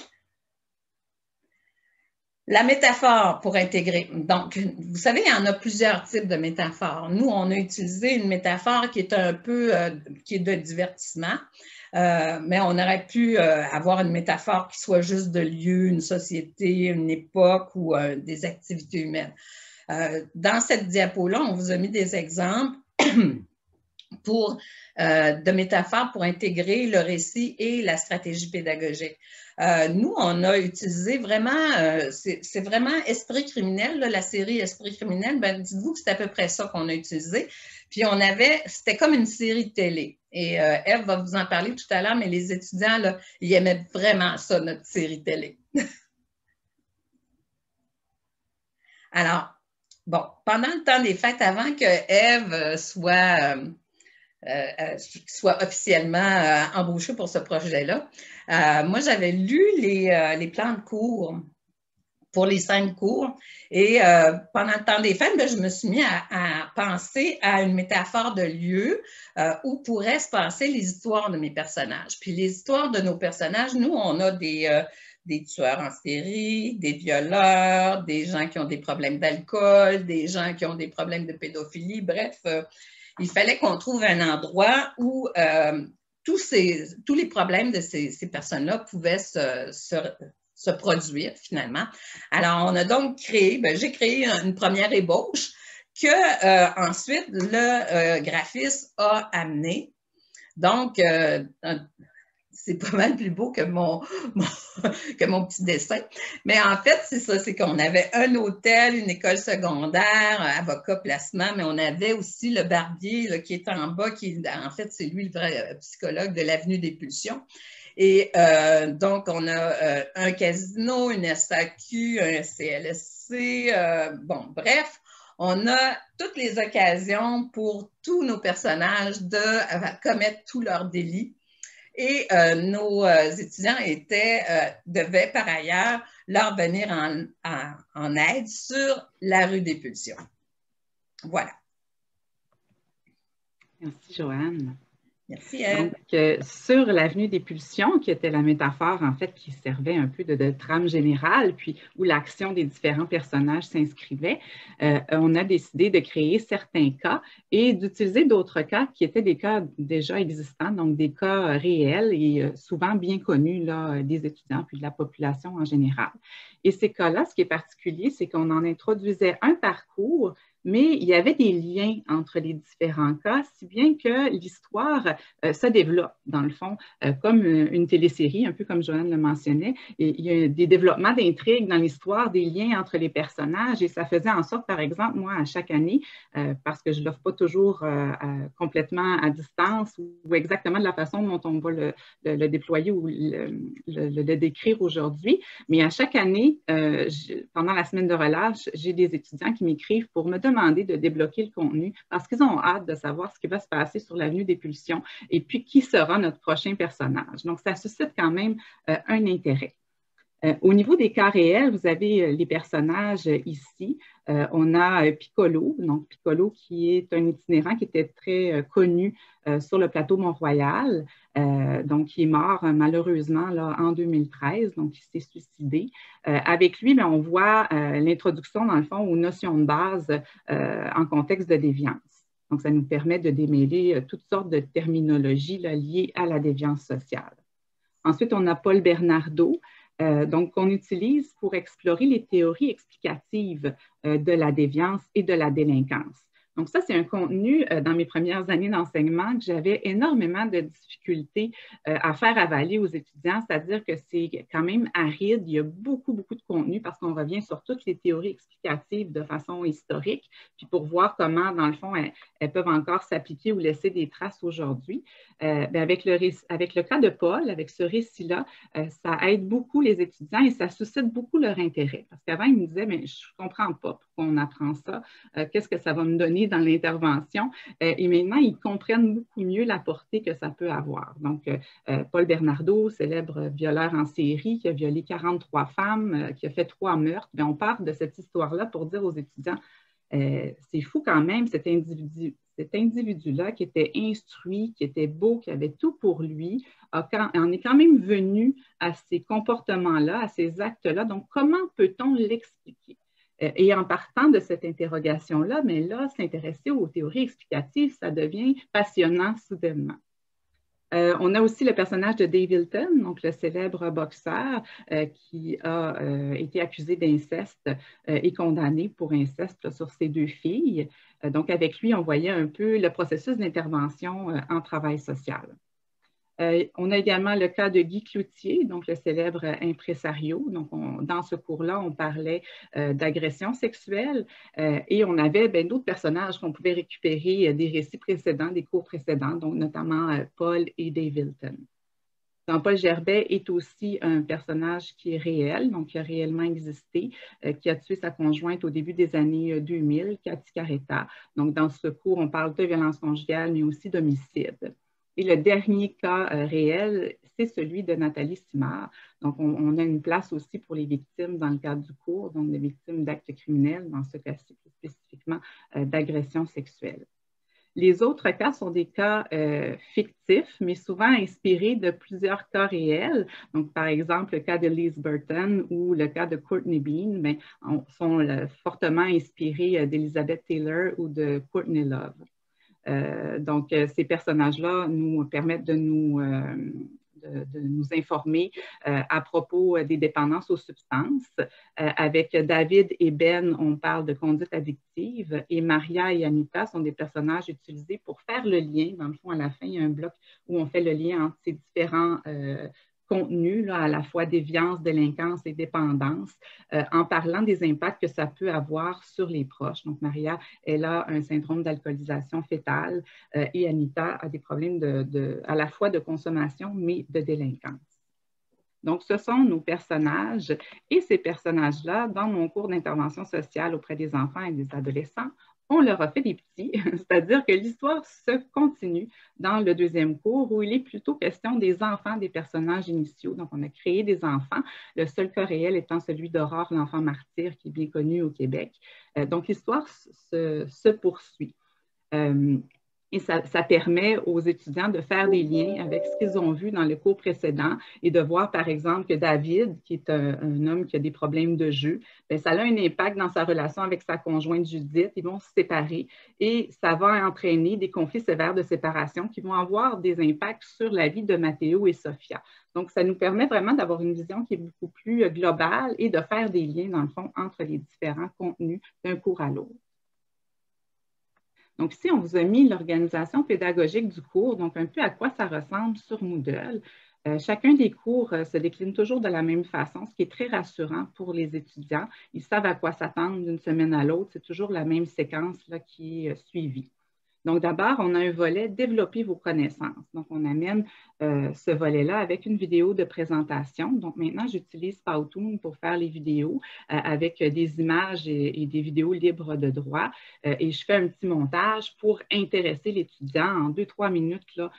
La métaphore pour intégrer. Donc, vous savez, il y en a plusieurs types de métaphores. Nous, on a utilisé une métaphore qui est un peu, euh, qui est de divertissement, euh, mais on aurait pu euh, avoir une métaphore qui soit juste de lieu, une société, une époque ou des activités humaines. dans cette diapo-là, on vous a mis des exemples [clears throat] pour, de métaphores pour intégrer le récit et la stratégie pédagogique. Euh, nous, on a utilisé vraiment, euh, c'est vraiment Esprit criminel, la série Esprit criminel. Ben, dites-vous que c'est à peu près ça qu'on a utilisé. Puis on avait, c'était comme une série télé. Et euh, Eve va vous en parler tout à l'heure, mais les étudiants, là, ils aimaient vraiment ça, notre série télé. [laughs] Alors, bon, pendant le temps des fêtes, avant que Eve soit euh, euh, soit officiellement euh, embauché pour ce projet-là. moi, j'avais lu les, plans de cours pour les cinq cours. Et pendant le temps des fêtes, ben, je me suis mis à, penser à une métaphore de lieu où pourraient se passer les histoires de mes personnages. Puis les histoires de nos personnages, nous, on a des tueurs en série, des violeurs, des gens qui ont des problèmes d'alcool, des gens qui ont des problèmes de pédophilie, bref il fallait qu'on trouve un endroit où euh, tous, ces, tous les problèmes de ces, personnes-là pouvaient se, produire finalement. Alors, on a donc créé, ben, j'ai créé une première ébauche que euh, ensuite le euh, graphiste a amené. Donc, c'est pas mal plus beau que [laughs] mon, que mon petit dessin. Mais en fait, c'est ça, c'est qu'on avait un hôtel, une école secondaire, avocat placement, mais on avait aussi le barbier qui est en bas, qui en fait, c'est lui le vrai euh, psychologue de l'avenue des Pulsions. Et euh, donc, on a euh, un casino, une SAQ, un CLSC, bon, bref, on a toutes les occasions pour tous nos personnages de commettre tous leurs délits et euh, nos euh, étudiants étaient, euh, devaient par ailleurs leur venir en, aide sur la rue des Pulsions. Voilà. Merci, Joanne. Merci, Donc, euh, sur l'avenue des pulsions, qui était la métaphore, en fait, qui servait un peu de, trame générale, puis où l'action des différents personnages s'inscrivait, euh, on a décidé de créer certains cas et d'utiliser d'autres cas qui étaient des cas déjà existants, donc des cas réels et euh, souvent bien connus là, des étudiants puis de la population en général. Et ces cas-là, ce qui est particulier, c'est qu'on en introduisait un parcours mais il y avait des liens entre les différents cas, si bien que l'histoire euh, se développe, dans le fond, euh, comme une télésérie, un peu comme Joanne le mentionnait. Il y a des développements d'intrigues dans l'histoire, des liens entre les personnages, et ça faisait en sorte, par exemple, moi, à chaque année, euh, parce que je ne l'offre pas toujours complètement à distance ou, exactement de la façon dont on va le, déployer ou le, décrire aujourd'hui, mais à chaque année, pendant la semaine de relâche, j'ai des étudiants qui m'écrivent pour me demander de débloquer le contenu parce qu'ils ont hâte de savoir ce qui va se passer sur l'avenue des pulsions et puis qui sera notre prochain personnage. Donc, ça suscite quand même euh, un intérêt. Euh, au niveau des cas réels, vous avez euh, les personnages ici. on a Piccolo, donc Piccolo qui est un itinérant qui était très connu sur le plateau Mont-Royal, donc qui est mort malheureusement là, en 2013, donc il s'est suicidé. avec lui, ben, on voit l'introduction, dans le fond, aux notions de base en contexte de déviance. Donc, ça nous permet de démêler toutes sortes de terminologies liées à la déviance sociale. Ensuite, on a Paul Bernardo, euh, donc qu'on utilise pour explorer les théories explicatives euh, de la déviance et de la délinquance. Donc ça, c'est un contenu euh, dans mes premières années d'enseignement que j'avais énormément de difficultés euh, à faire avaler aux étudiants, c'est-à-dire que c'est quand même aride, il y a beaucoup, beaucoup de contenu parce qu'on revient sur toutes les théories explicatives de façon historique, puis pour voir comment, dans le fond, elles, peuvent encore s'appliquer ou laisser des traces aujourd'hui. Euh, ben, avec, le, cas de Paul, avec ce récit-là, ça aide beaucoup les étudiants et ça suscite beaucoup leur intérêt. Parce qu'avant, ils me disaient, je ne comprends pas pourquoi on apprend ça, qu'est-ce que ça va me donner dans l'intervention. Euh, et maintenant, ils comprennent beaucoup mieux la portée que ça peut avoir. Donc, euh, euh, Paul Bernardo, célèbre violeur en série, qui a violé 43 femmes, qui a fait trois meurtres, mais on part de cette histoire-là pour dire aux étudiants, c'est fou quand même, cet individu, cet individu-là qui était instruit, qui était beau, qui avait tout pour lui, en est quand même venu à ces comportements-là, à ces actes-là. Donc, comment peut-on l'expliquer? Euh, et en partant de cette interrogation-là, mais là, s'intéresser aux théories explicatives, ça devient passionnant soudainement. Euh, on a aussi le personnage de Dave Hilton, donc le célèbre boxeur euh, qui a été accusé d'inceste et condamné pour inceste sur ses deux filles. donc, avec lui, on voyait un peu le processus d'intervention en travail social. Euh, on a également le cas de Guy Cloutier, donc le célèbre impresario. Dans ce cours-là, on parlait euh, d'agression sexuelle euh, et on avait ben, d'autres personnages qu'on pouvait récupérer des récits précédents, des cours précédents, donc notamment Paul et Dave Hilton. Jean-Paul Gerbet est aussi un personnage qui est réel, donc qui a réellement existé, qui a tué sa conjointe au début des années 2000, Cathy Caretta. Donc, dans ce cours, on parle de violence conjugale, mais aussi d'homicide. Et le dernier cas euh, réel, c'est celui de Nathalie Simard. Donc, on, a une place aussi pour les victimes dans le cadre du cours, donc des victimes d'actes criminels, dans ce cas-ci spécifiquement euh, d'agression sexuelle. Les autres cas sont des cas euh, fictifs, mais souvent inspirés de plusieurs cas réels. Donc, par exemple, le cas de Liz Burton ou le cas de Courtney Bean ben, sont fortement inspirés d'Elizabeth Taylor ou de Courtney Love. Euh, donc, euh, ces personnages-là nous permettent de nous, euh, de, nous informer à propos des dépendances aux substances. avec David et Ben, on parle de conduite addictive et Maria et Anita sont des personnages utilisés pour faire le lien. Dans le fond, à la fin, il y a un bloc où on fait le lien entre ces différents contenu, là, à la fois déviance, délinquance et dépendance, euh, en parlant des impacts que ça peut avoir sur les proches. Donc, Maria, elle a un syndrome d'alcoolisation fétale euh, et Anita a des problèmes de, à la fois de consommation, mais de délinquance. Donc, ce sont nos personnages et ces personnages-là, dans mon cours d'intervention sociale auprès des enfants et des adolescents, on leur a fait des petits, [laughs] c'est-à-dire que l'histoire se continue dans le deuxième cours où il est plutôt question des enfants des personnages initiaux. Donc, on a créé des enfants, le seul cas réel étant celui d'Aurore, l'enfant martyr, qui est bien connu au Québec. Euh, donc, l'histoire se, poursuit. Euh, et ça, permet aux étudiants de faire des liens avec ce qu'ils ont vu dans le cours précédent et de voir, par exemple, que David, qui est un, homme qui a des problèmes de jeu, bien, ça a un impact dans sa relation avec sa conjointe Judith. Ils vont se séparer et ça va entraîner des conflits sévères de séparation qui vont avoir des impacts sur la vie de Mathéo et Sophia. Donc, ça nous permet vraiment d'avoir une vision qui est beaucoup plus globale et de faire des liens, dans le fond, entre les différents contenus d'un cours à l'autre. Donc ici, on vous a mis l'organisation pédagogique du cours, donc un peu à quoi ça ressemble sur Moodle. Euh, chacun des cours euh, se décline toujours de la même façon, ce qui est très rassurant pour les étudiants. Ils savent à quoi s'attendre d'une semaine à l'autre. C'est toujours la même séquence là, qui est suivie. Donc, d'abord, on a un volet développer vos connaissances. Donc, on amène euh, ce volet-là avec une vidéo de présentation. Donc, maintenant, j'utilise Powtoon pour faire les vidéos euh, avec des images et, des vidéos libres de droit. Euh, et je fais un petit montage pour intéresser l'étudiant en deux, trois minutes, là,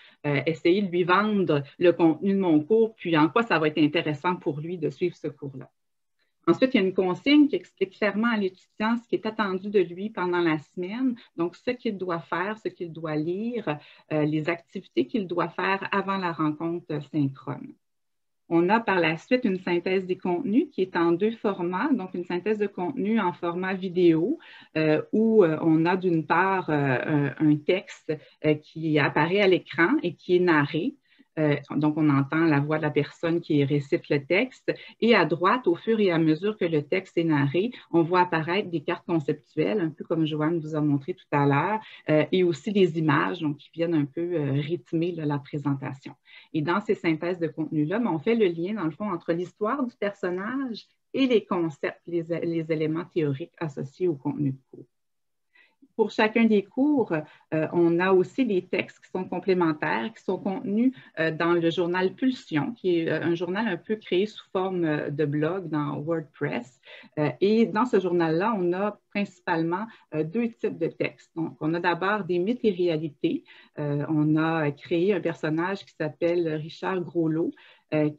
essayer de lui vendre le contenu de mon cours, puis en quoi ça va être intéressant pour lui de suivre ce cours-là. Ensuite, il y a une consigne qui explique clairement à l'étudiant ce qui est attendu de lui pendant la semaine, donc ce qu'il doit faire, ce qu'il doit lire, euh, les activités qu'il doit faire avant la rencontre synchrone. On a par la suite une synthèse des contenus qui est en deux formats, donc une synthèse de contenu en format vidéo euh, où euh, on a d'une part un texte qui apparaît à l'écran et qui est narré euh, donc, on entend la voix de la personne qui récite le texte. Et à droite, au fur et à mesure que le texte est narré, on voit apparaître des cartes conceptuelles, un peu comme Joanne vous a montré tout à l'heure, euh, et aussi des images qui viennent un peu euh, rythmer la présentation. Et dans ces synthèses de contenu-là, ben, on fait le lien, dans le fond, entre l'histoire du personnage et les concepts, les, les éléments théoriques associés au contenu de cours pour chacun des cours, euh, on a aussi des textes qui sont complémentaires, qui sont contenus euh, dans le journal Pulsion, qui est euh, un journal un peu créé sous forme de blog dans WordPress. et dans ce journal-là, on a principalement deux types de textes. Donc, on a d'abord des mythes et réalités. on a créé un personnage qui s'appelle Richard Groslot,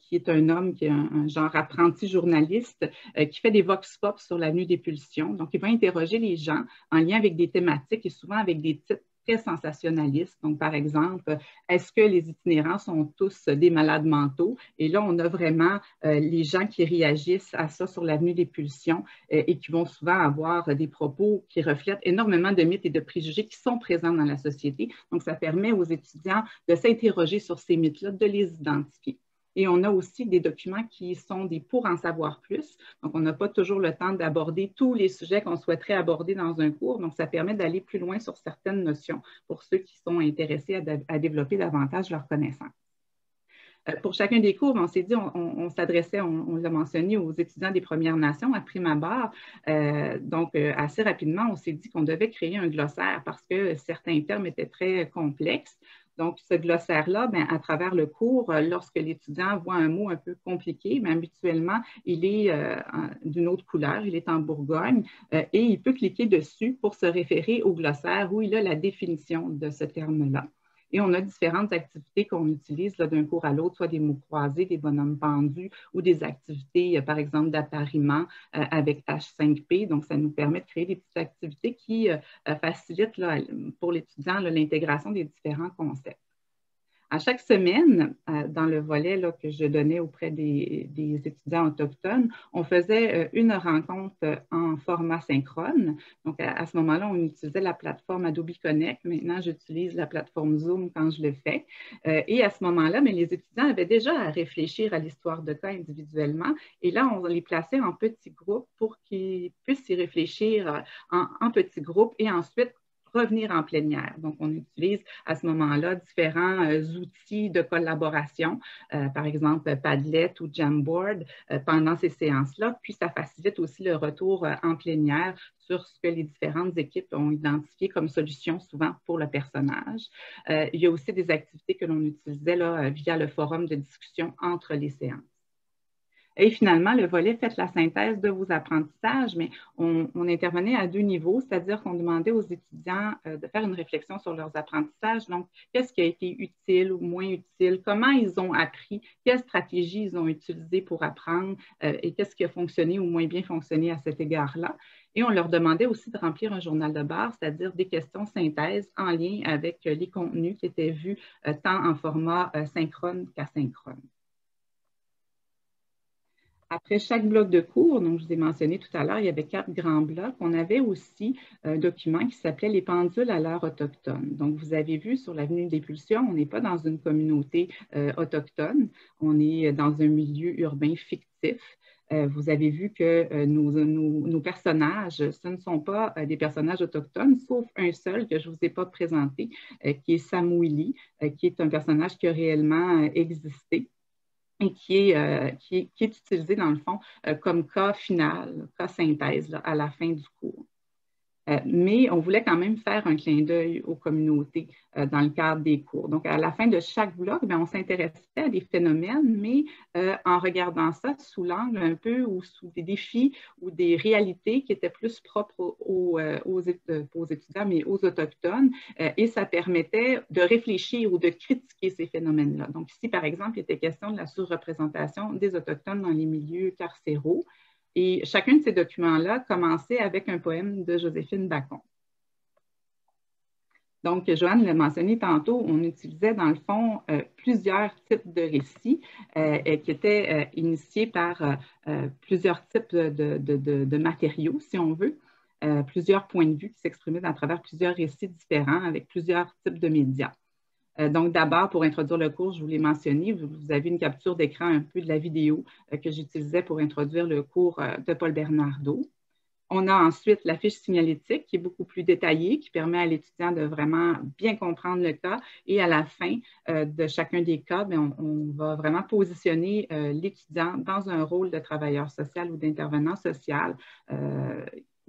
qui est un homme qui est un, genre apprenti journaliste, euh, qui fait des vox pop sur l'avenue des pulsions. Donc, il va interroger les gens en lien avec des thématiques et souvent avec des titres très sensationnalistes. Donc, par exemple, est-ce que les itinérants sont tous des malades mentaux? Et là, on a vraiment euh, les gens qui réagissent à ça sur l'avenue des pulsions et qui vont souvent avoir des propos qui reflètent énormément de mythes et de préjugés qui sont présents dans la société. Donc, ça permet aux étudiants de s'interroger sur ces mythes-là, de les identifier. Et on a aussi des documents qui sont des pour en savoir plus. Donc, on n'a pas toujours le temps d'aborder tous les sujets qu'on souhaiterait aborder dans un cours. Donc, ça permet d'aller plus loin sur certaines notions pour ceux qui sont intéressés à, développer davantage leurs connaissances. Euh, pour chacun des cours, on s'est dit, on, s'adressait, on, l'a mentionné, aux étudiants des Premières Nations à prime abord. Euh, donc, euh, assez rapidement, on s'est dit qu'on devait créer un glossaire parce que certains termes étaient très complexes. Donc, ce glossaire-là, ben, à travers le cours, euh, lorsque l'étudiant voit un mot un peu compliqué, mais habituellement, il est euh, d'une autre couleur, il est en Bourgogne, euh, et il peut cliquer dessus pour se référer au glossaire où il a la définition de ce terme-là. Et on a différentes activités qu'on utilise d'un cours à l'autre, soit des mots croisés, des bonhommes pendus ou des activités, par exemple, d'appariement avec H5P. Donc, ça nous permet de créer des petites activités qui facilitent pour l'étudiant l'intégration des différents concepts. À chaque semaine, euh, dans le volet que je donnais auprès des, étudiants autochtones, on faisait euh, une rencontre en format synchrone. Donc, à, ce moment-là, on utilisait la plateforme Adobe Connect. Maintenant, j'utilise la plateforme Zoom quand je le fais. Euh, et à ce moment-là, mais les étudiants avaient déjà à réfléchir à l'histoire de cas individuellement. Et là, on les plaçait en petits groupes pour qu'ils puissent y réfléchir en, en petits groupes et ensuite revenir en plénière. Donc, on utilise à ce moment-là différents euh, outils de collaboration, euh, par exemple Padlet ou Jamboard euh, pendant ces séances-là. Puis, ça facilite aussi le retour en plénière sur ce que les différentes équipes ont identifié comme solution souvent pour le personnage. il y a aussi des activités que l'on utilisait là, via le forum de discussion entre les séances. Et finalement, le volet fait la synthèse de vos apprentissages, mais on, intervenait à deux niveaux, c'est-à-dire qu'on demandait aux étudiants euh, de faire une réflexion sur leurs apprentissages. Donc, qu'est-ce qui a été utile ou moins utile? Comment ils ont appris? Quelles stratégies ils ont utilisées pour apprendre? Euh, et qu'est-ce qui a fonctionné ou moins bien fonctionné à cet égard-là? Et on leur demandait aussi de remplir un journal de bord, c'est-à-dire des questions synthèses en lien avec les contenus qui étaient vus euh, tant en format synchrone qu'asynchrone. Après chaque bloc de cours, donc je vous ai mentionné tout à l'heure, il y avait quatre grands blocs. On avait aussi un document qui s'appelait Les pendules à l'heure autochtone. Donc, vous avez vu sur l'avenue des Pulsions, on n'est pas dans une communauté euh, autochtone, on est dans un milieu urbain fictif. vous avez vu que nos, nos, personnages, ce ne sont pas des personnages autochtones, sauf un seul que je ne vous ai pas présenté, qui est Samouili, qui est un personnage qui a réellement existé et qui est, qui, est, qui est, utilisé dans le fond comme cas final, cas synthèse à la fin du cours. Euh, mais on voulait quand même faire un clin d'œil aux communautés euh, dans le cadre des cours. Donc, à la fin de chaque bloc, ben, on s'intéressait à des phénomènes, mais euh, en regardant ça sous l'angle un peu ou sous des défis ou des réalités qui étaient plus propres aux, aux, étudiants, mais aux autochtones. et ça permettait de réfléchir ou de critiquer ces phénomènes-là. Donc, ici, par exemple, il était question de la surreprésentation des autochtones dans les milieux carcéraux. Et chacun de ces documents-là commençait avec un poème de Joséphine Bacon. Donc, Joanne l'a mentionné tantôt, on utilisait dans le fond euh, plusieurs types de récits euh, qui étaient euh, initiés par plusieurs types de, de, matériaux, si on veut, plusieurs points de vue qui s'exprimaient à travers plusieurs récits différents avec plusieurs types de médias. Euh, donc, d'abord, pour introduire le cours, je vous l'ai mentionné, vous, avez une capture d'écran un peu de la vidéo euh, que j'utilisais pour introduire le cours euh, de Paul Bernardo. On a ensuite la fiche signalétique qui est beaucoup plus détaillée, qui permet à l'étudiant de vraiment bien comprendre le cas. Et à la fin de chacun des cas, ben, on, va vraiment positionner l'étudiant dans un rôle de travailleur social ou d'intervenant social,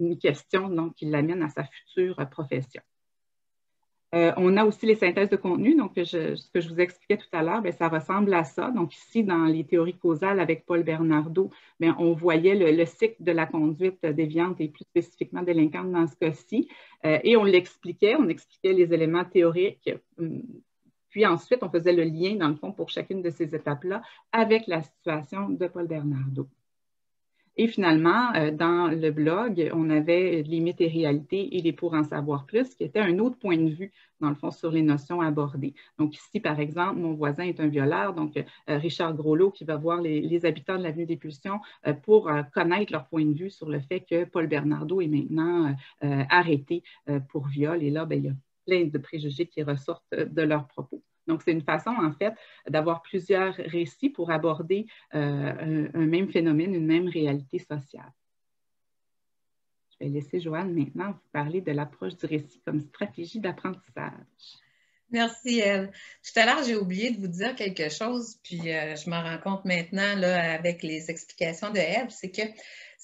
une question donc, qui l'amène à sa future profession. Euh, on a aussi les synthèses de contenu. Donc, ce que je vous expliquais tout à l'heure, ben, ça ressemble à ça. Donc, ici, dans les théories causales avec Paul Bernardo, ben, on voyait le, cycle de la conduite déviante et plus spécifiquement délinquante dans ce cas-ci. Euh, et on l'expliquait, on expliquait les éléments théoriques. Hum, puis ensuite, on faisait le lien, dans le fond, pour chacune de ces étapes-là avec la situation de Paul Bernardo. Et finalement, euh, dans le blog, on avait Limites et réalités et les pour en savoir plus, qui était un autre point de vue, dans le fond, sur les notions abordées. Donc ici, par exemple, mon voisin est un violeur, donc euh, Richard Groslot qui va voir les, habitants de l'avenue des Pulsions euh, pour connaître leur point de vue sur le fait que Paul Bernardo est maintenant arrêté pour viol. Et là, ben, il y a plein de préjugés qui ressortent de leurs propos. Donc, c'est une façon, en fait, d'avoir plusieurs récits pour aborder euh, un, même phénomène, une même réalité sociale. Je vais laisser Joanne maintenant vous parler de l'approche du récit comme stratégie d'apprentissage. Merci, Eve. Tout à l'heure, j'ai oublié de vous dire quelque chose, puis euh, je m'en rends compte maintenant là, avec les explications de Eve, c'est que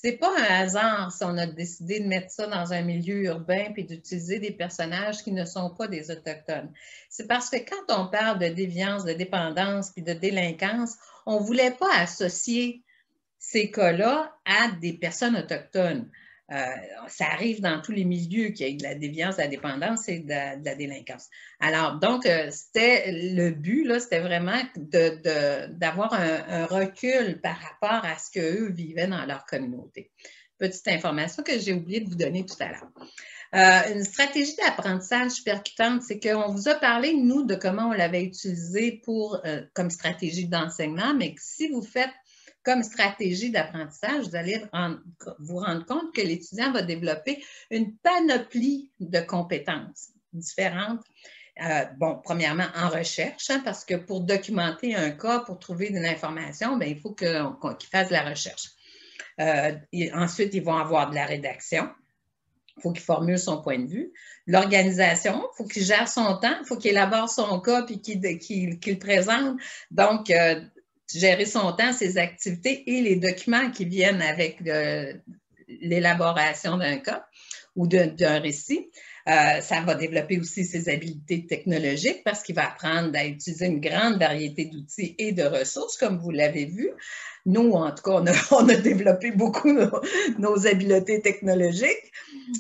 c'est pas un hasard si on a décidé de mettre ça dans un milieu urbain puis d'utiliser des personnages qui ne sont pas des autochtones. C'est parce que quand on parle de déviance, de dépendance puis de délinquance, on voulait pas associer ces cas-là à des personnes autochtones. Euh, ça arrive dans tous les milieux qu'il y ait de la déviance, de la dépendance et de la, délinquance. Alors, donc, euh, c'était le but, là, c'était vraiment d'avoir un, recul par rapport à ce qu'eux vivaient dans leur communauté. Petite information que j'ai oublié de vous donner tout à l'heure. Euh, une stratégie d'apprentissage percutante, c'est qu'on vous a parlé, nous, de comment on l'avait utilisé pour, comme stratégie d'enseignement, mais que si vous faites comme stratégie d'apprentissage, vous allez vous rendre compte que l'étudiant va développer une panoplie de compétences différentes. Euh, bon, premièrement, en recherche, hein, parce que pour documenter un cas, pour trouver de l'information, ben, il faut qu'il fasse de la recherche. Euh, ensuite, ils vont avoir de la rédaction. Il faut qu'il formule son point de vue. L'organisation, il faut qu'il gère son temps, il faut qu'il élabore son cas puis qu'il le présente. Donc, euh, gérer son temps, ses activités et les documents qui viennent avec l'élaboration d'un cas ou d'un récit. Euh, ça va développer aussi ses habiletés technologiques parce qu'il va apprendre à utiliser une grande variété d'outils et de ressources, comme vous l'avez vu. Nous, en tout cas, on a, [laughs] développé beaucoup nos, habiletés technologiques,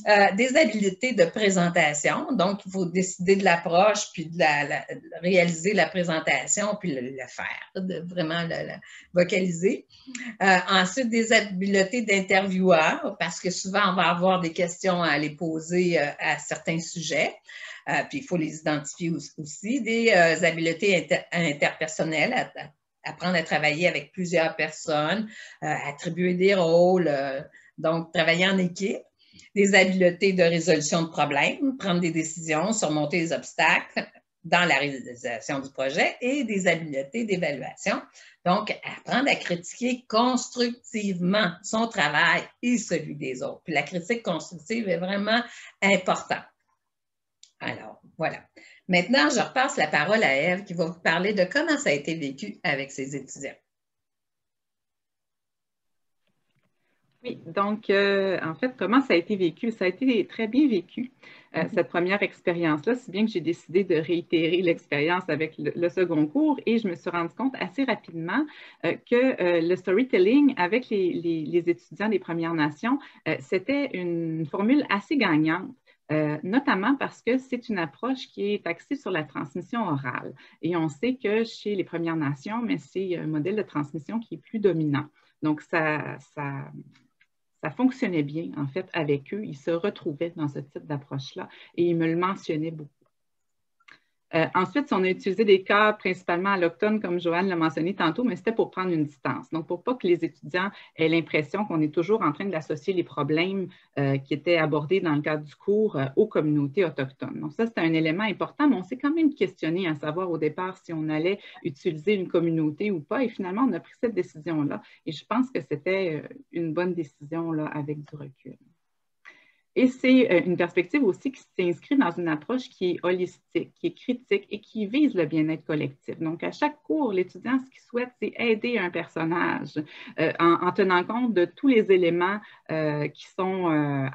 euh, des habiletés de présentation. Donc, il faut décider de l'approche, puis de, réaliser la présentation, puis le, faire, vraiment le, vocaliser. Euh, ensuite, des habiletés d'intervieweur, parce que souvent, on va avoir des questions à les poser euh, à certains sujets. puis il faut les identifier aussi, des habiletés interpersonnelles apprendre à travailler avec plusieurs personnes, euh, attribuer des rôles, euh, donc travailler en équipe, des habiletés de résolution de problèmes, prendre des décisions, surmonter les obstacles, dans la réalisation du projet et des habiletés d'évaluation. Donc, apprendre à critiquer constructivement son travail et celui des autres. Puis la critique constructive est vraiment importante. Alors, voilà. Maintenant, je repasse la parole à Eve qui va vous parler de comment ça a été vécu avec ses étudiants. Oui, donc euh, en fait, comment ça a été vécu? Ça a été très bien vécu, euh, mhm. cette première expérience-là, si bien que j'ai décidé de réitérer l'expérience avec le, second cours et je me suis rendu compte assez rapidement euh, que le storytelling avec les, les, étudiants des Premières Nations, c'était une formule assez gagnante. Notamment parce que c'est une approche qui est axée sur la transmission orale. Et on sait que chez les Premières Nations, c'est un modèle de transmission qui est plus dominant. Donc, ça, ça fonctionnait bien, en fait, avec eux. Ils se retrouvaient dans ce type d'approche-là et ils me le mentionnaient beaucoup. Euh, ensuite, on a utilisé des cas principalement allochtones, comme Joanne l'a mentionné tantôt, mais c'était pour prendre une distance. Donc, pour pas que les étudiants aient l'impression qu'on est toujours en train d'associer les problèmes euh, qui étaient abordés dans le cadre du cours euh, aux communautés autochtones. Donc, ça, c'est un élément important, mais on s'est quand même questionné à savoir au départ si on allait utiliser une communauté ou pas. Et finalement, on a pris cette décision-là. Et je pense que c'était une bonne décision là, avec du recul. Et c'est euh, une perspective aussi qui s'inscrit dans une approche qui est holistique, qui est critique et qui vise le bien-être collectif. Donc, à chaque cours, l'étudiant, ce qu'il souhaite, c'est aider un personnage euh, en, tenant compte de tous les éléments euh, qui sont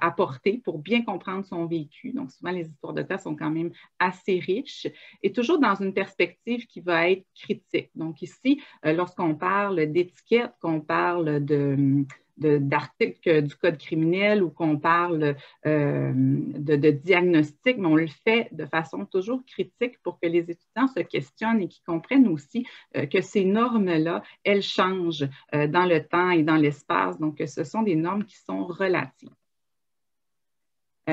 apportés pour bien comprendre son vécu. Donc, souvent, les histoires de cas sont quand même assez riches et toujours dans une perspective qui va être critique. Donc, ici, lorsqu'on parle d'étiquette, qu'on parle de d'articles du Code criminel ou qu'on parle euh, de, diagnostic, mais on le fait de façon toujours critique pour que les étudiants se questionnent et qu'ils comprennent aussi euh, que ces normes-là, elles changent euh, dans le temps et dans l'espace. Donc, ce sont des normes qui sont relatives.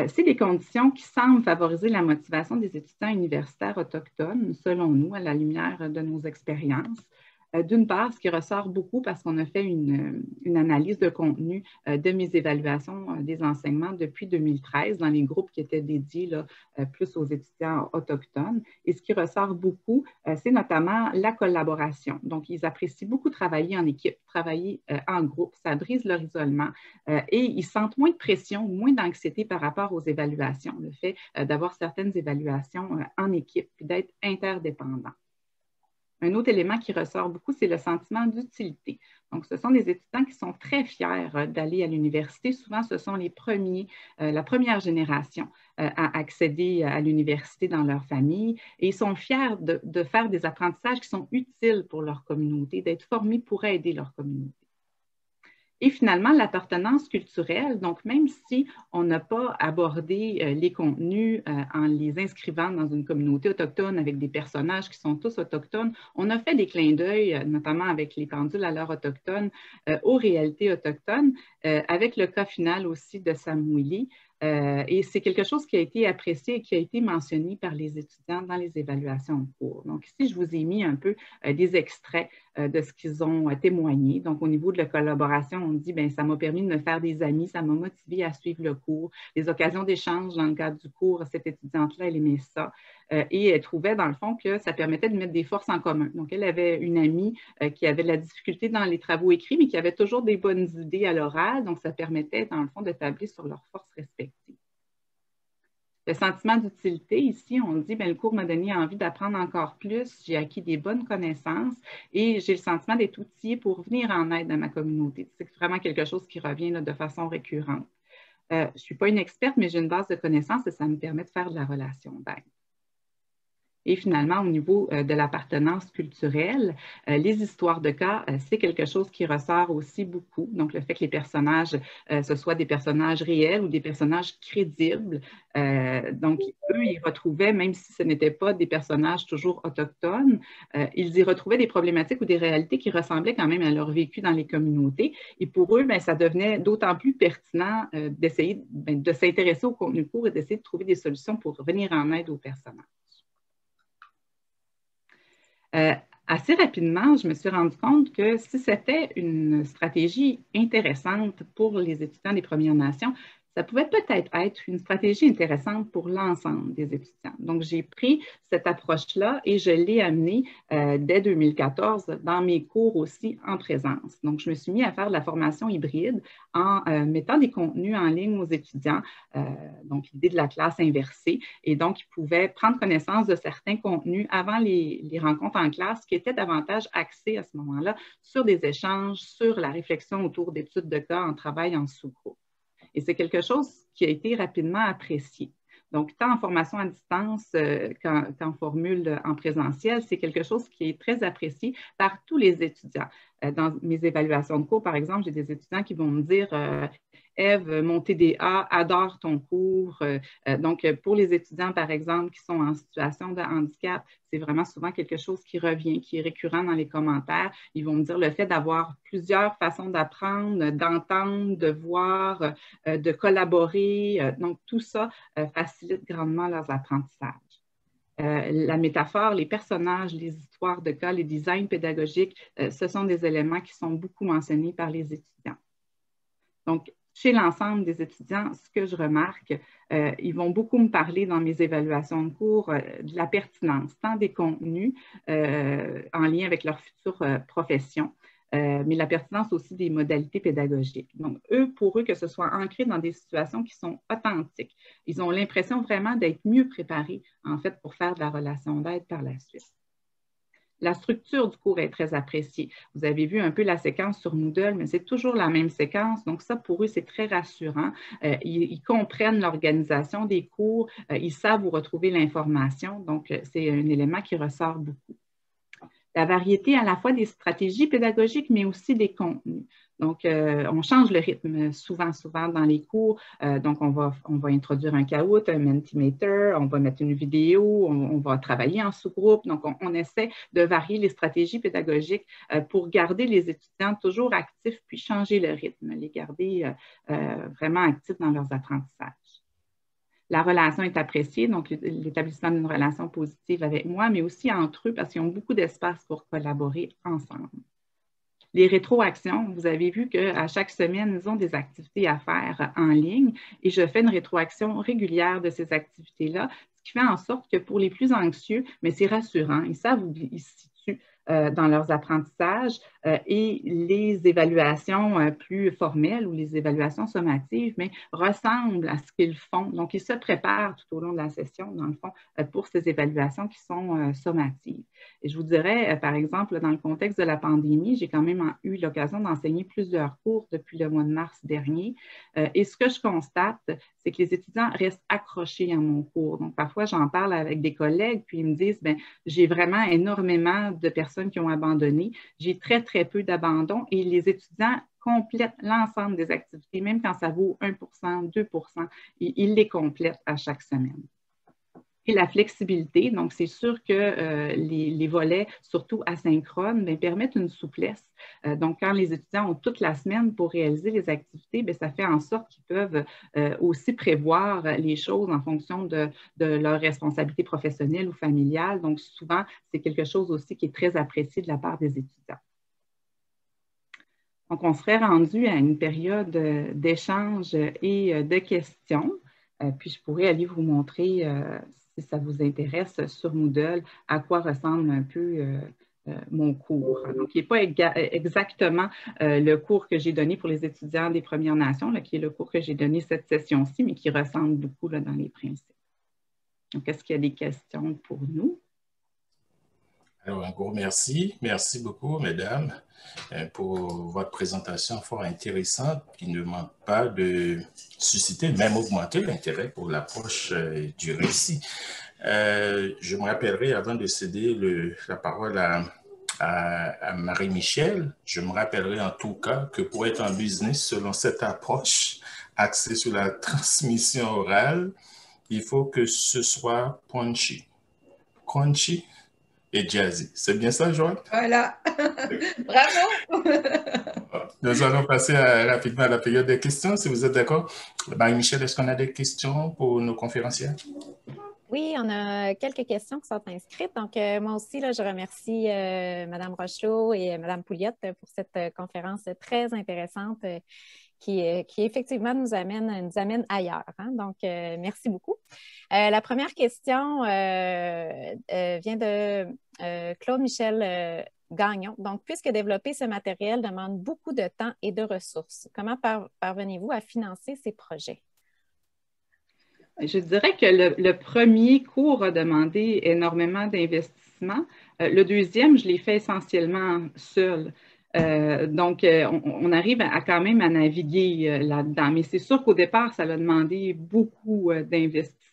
C'est des conditions qui semblent favoriser la motivation des étudiants universitaires autochtones, selon nous, à la lumière de nos expériences. Euh, d'une part, ce qui ressort beaucoup parce qu'on a fait une, analyse de contenu euh, de mes évaluations euh, des enseignements depuis 2013 dans les groupes qui étaient dédiés plus aux étudiants autochtones. Et ce qui ressort beaucoup, c'est notamment la collaboration. Donc, ils apprécient beaucoup travailler en équipe, travailler en groupe. Ça brise leur isolement et ils sentent moins de pression, moins d'anxiété par rapport aux évaluations, le fait d'avoir certaines évaluations en équipe puis d'être interdépendants. Un autre élément qui ressort beaucoup, c'est le sentiment d'utilité. Donc, ce sont des étudiants qui sont très fiers euh, d'aller à l'université. Souvent, ce sont les premiers, euh, la première génération euh, à accéder à l'université dans leur famille et ils sont fiers de, de faire des apprentissages qui sont utiles pour leur communauté, d'être formés pour aider leur communauté. Et finalement, l'appartenance culturelle, donc même si on n'a pas abordé euh, les contenus euh, en les inscrivant dans une communauté autochtone avec des personnages qui sont tous autochtones, on a fait des clins d'œil, euh, notamment avec les pendules à l'heure autochtone, aux réalités autochtones, avec le cas final aussi de Samouili, euh, et c'est quelque chose qui a été apprécié et qui a été mentionné par les étudiants dans les évaluations de cours. Donc ici, je vous ai mis un peu euh, des extraits euh, de ce qu'ils ont témoigné. Donc au niveau de la collaboration, on dit, bien, ça m'a permis de me faire des amis, ça m'a motivé à suivre le cours. Les occasions d'échange dans le cadre du cours, cette étudiante-là, elle aimait ça. Euh, et elle trouvait, dans le fond, que ça permettait de mettre des forces en commun. Donc, elle avait une amie euh, qui avait de la difficulté dans les travaux écrits, mais qui avait toujours des bonnes idées à l'oral. Donc, ça permettait, dans le fond, de tabler sur leurs forces respectives. Le sentiment d'utilité, ici, on dit, bien, le cours m'a donné envie d'apprendre encore plus, j'ai acquis des bonnes connaissances et j'ai le sentiment d'être outillé pour venir en aide à ma communauté. C'est vraiment quelque chose qui revient de façon récurrente. Euh, je ne suis pas une experte, mais j'ai une base de connaissances et ça me permet de faire de la relation d'aide. Et finalement, au niveau euh, de l'appartenance culturelle, euh, les histoires de cas, euh, c'est quelque chose qui ressort aussi beaucoup. Donc, le fait que les personnages, ce soient des personnages réels ou des personnages crédibles. donc, eux, ils retrouvaient, même si ce n'étaient pas des personnages toujours autochtones, ils y retrouvaient des problématiques ou des réalités qui ressemblaient quand même à leur vécu dans les communautés. Et pour eux, bien, ça devenait d'autant plus pertinent d'essayer ben, de s'intéresser au contenu court et d'essayer de trouver des solutions pour venir en aide aux personnages. Euh, assez rapidement, je me suis rendu compte que si c'était une stratégie intéressante pour les étudiants des Premières Nations, ça pouvait peut-être être une stratégie intéressante pour l'ensemble des étudiants. Donc, j'ai pris cette approche-là et je l'ai amenée euh, dès 2014 dans mes cours aussi en présence. Donc, je me suis mis à faire de la formation hybride en euh, mettant des contenus en ligne aux étudiants, euh, donc l'idée de la classe inversée. Et donc, ils pouvaient prendre connaissance de certains contenus avant les, les rencontres en classe qui étaient davantage axés à ce moment-là sur des échanges, sur la réflexion autour d'études de cas en travail en sous-groupe. Et c'est quelque chose qui a été rapidement apprécié. Donc, tant en formation à distance euh, qu'en formule en présentiel, c'est quelque chose qui est très apprécié par tous les étudiants. Euh, dans mes évaluations de cours, par exemple, j'ai des étudiants qui vont me dire euh, Eve, mon TDA adore ton cours. Euh, euh, donc, pour les étudiants, par exemple, qui sont en situation de handicap, c'est vraiment souvent quelque chose qui revient, qui est récurrent dans les commentaires. Ils vont me dire le fait d'avoir plusieurs façons d'apprendre, d'entendre, de voir, euh, de collaborer. donc, tout ça facilite grandement leurs apprentissages. La métaphore, les personnages, les histoires de cas, les designs pédagogiques, ce sont des éléments qui sont beaucoup mentionnés par les étudiants. Donc, chez l'ensemble des étudiants, ce que je remarque, euh, ils vont beaucoup me parler dans mes évaluations de cours euh, de la pertinence, tant des contenus euh, en lien avec leur future profession, mais la pertinence aussi des modalités pédagogiques. Donc, eux, pour eux, que ce soit ancré dans des situations qui sont authentiques, ils ont l'impression vraiment d'être mieux préparés, en fait, pour faire de la relation d'aide par la suite. La structure du cours est très appréciée. Vous avez vu un peu la séquence sur Moodle, mais c'est toujours la même séquence. Donc, ça, pour eux, c'est très rassurant. Euh, ils, comprennent l'organisation des cours. Euh, ils savent où retrouver l'information. Donc, euh, c'est un élément qui ressort beaucoup. La variété à la fois des stratégies pédagogiques, mais aussi des contenus. Donc, euh, on change le rythme souvent, souvent dans les cours. Euh, donc, on va, introduire un Kahoot, un Mentimeter, on va mettre une vidéo, on, va travailler en sous-groupe. Donc, on, essaie de varier les stratégies pédagogiques euh, pour garder les étudiants toujours actifs, puis changer le rythme, les garder vraiment actifs dans leurs apprentissages. La relation est appréciée, donc l'établissement d'une relation positive avec moi, mais aussi entre eux parce qu'ils ont beaucoup d'espace pour collaborer ensemble. Les rétroactions, vous avez vu qu'à chaque semaine, ils ont des activités à faire en ligne et je fais une rétroaction régulière de ces activités-là, ce qui fait en sorte que pour les plus anxieux, mais c'est rassurant, ils savent où ils se situent dans leurs apprentissages euh, et les évaluations euh, plus formelles ou les évaluations sommatives, mais ressemblent à ce qu'ils font. Donc, ils se préparent tout au long de la session, dans le fond, pour ces évaluations qui sont sommatives. Et je vous dirais, par exemple, dans le contexte de la pandémie, j'ai quand même eu l'occasion d'enseigner plusieurs cours depuis le mois de mars dernier. Et ce que je constate, c'est que les étudiants restent accrochés à mon cours. Donc, parfois, j'en parle avec des collègues, puis ils me disent, ben, j'ai vraiment énormément de personnes qui ont abandonné. J'ai très, très peu d'abandon et les étudiants complètent l'ensemble des activités, même quand ça vaut 1% 2% ils les complètent à chaque semaine et la flexibilité. Donc, c'est sûr que euh, les, volets, surtout asynchrones, ben, permettent une souplesse. Euh, donc, quand les étudiants ont toute la semaine pour réaliser les activités, bien, ça fait en sorte qu'ils peuvent euh, aussi prévoir les choses en fonction de, de, leur responsabilité professionnelle ou familiale. Donc, souvent, c'est quelque chose aussi qui est très apprécié de la part des étudiants. Donc, on serait rendu à une période d'échange et de questions. puis, je pourrais aller vous montrer si ça vous intéresse, sur Moodle, à quoi ressemble un peu euh, euh, mon cours. Donc, il n'est pas exactement euh, le cours que j'ai donné pour les étudiants des Premières Nations, qui est le cours que j'ai donné cette session-ci, mais qui ressemble beaucoup dans les principes. Donc, est-ce qu'il y a des questions pour nous? Alors, un gros merci. Merci beaucoup, mesdames, euh, pour votre présentation fort intéressante qui ne manque pas de susciter, même augmenter l'intérêt pour l'approche euh, du récit. Euh, je me rappellerai, avant de céder la parole à, Marie-Michel, je me rappellerai en tout cas que pour être en business selon cette approche axée sur la transmission orale, il faut que ce soit punchy. Crunchy, et jazzy. C'est bien ça, Joël? Voilà. [laughs] Bravo! Nous allons passer rapidement à la période des questions, si vous êtes d'accord. Marie-Michel, est-ce qu'on a des questions pour nos conférenciers? Oui, on a quelques questions qui sont inscrites. Donc, euh, moi aussi, là, je remercie euh, Mme Rochelot et Mme Pouliot pour cette conférence très intéressante qui, qui effectivement nous amène, nous amène ailleurs. Hein. Donc, merci beaucoup. la première question vient de Claude Michel Gagnon. Donc, puisque développer ce matériel demande beaucoup de temps et de ressources, comment parvenez-vous à financer ces projets? Je dirais que le, premier cours a demandé énormément d'investissement. Euh, le deuxième, je l'ai fait essentiellement seul. Euh, donc, euh, on, arrive à, quand même à naviguer là-dedans. Mais c'est sûr qu'au départ, ça a demandé beaucoup d'investissement.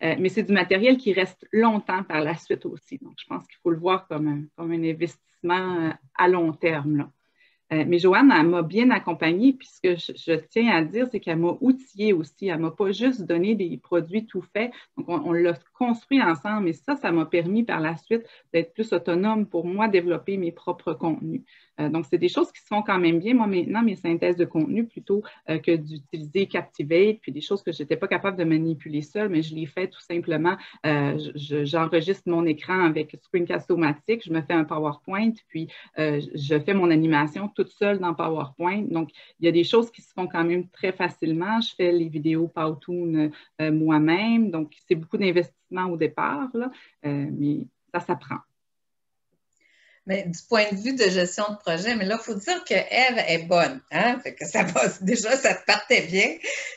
Mais c'est du matériel qui reste longtemps par la suite aussi. Donc, je pense qu'il faut le voir comme un, investissement à long terme. Euh, mais Joanne, elle m'a bien accompagnée, puisque je, je tiens à dire, c'est qu'elle m'a outillée aussi. Elle ne m'a pas juste donné des produits tout faits. Donc, on, l'a construit ensemble et ça, ça m'a permis par la suite d'être plus autonome pour moi, développer mes propres contenus. Euh, donc, c'est des choses qui se font quand même bien. Moi, maintenant, mes synthèses de contenu, plutôt euh, que d'utiliser Captivate, puis des choses que je n'étais pas capable de manipuler seule, mais je les fais tout simplement. J'enregistre mon écran avec Screencast-O-Matic, je me fais un PowerPoint, puis je fais mon animation tout toute seule dans PowerPoint. Donc, il y a des choses qui se font quand même très facilement. Je fais les vidéos Powtoon euh, moi-même. Donc, c'est beaucoup d'investissement au départ, là, euh, mais ça s'apprend. Mais du point de vue de gestion de projet, mais là, il faut dire que Eve est bonne. Hein? que ça passe, [laughs] déjà, ça partait bien.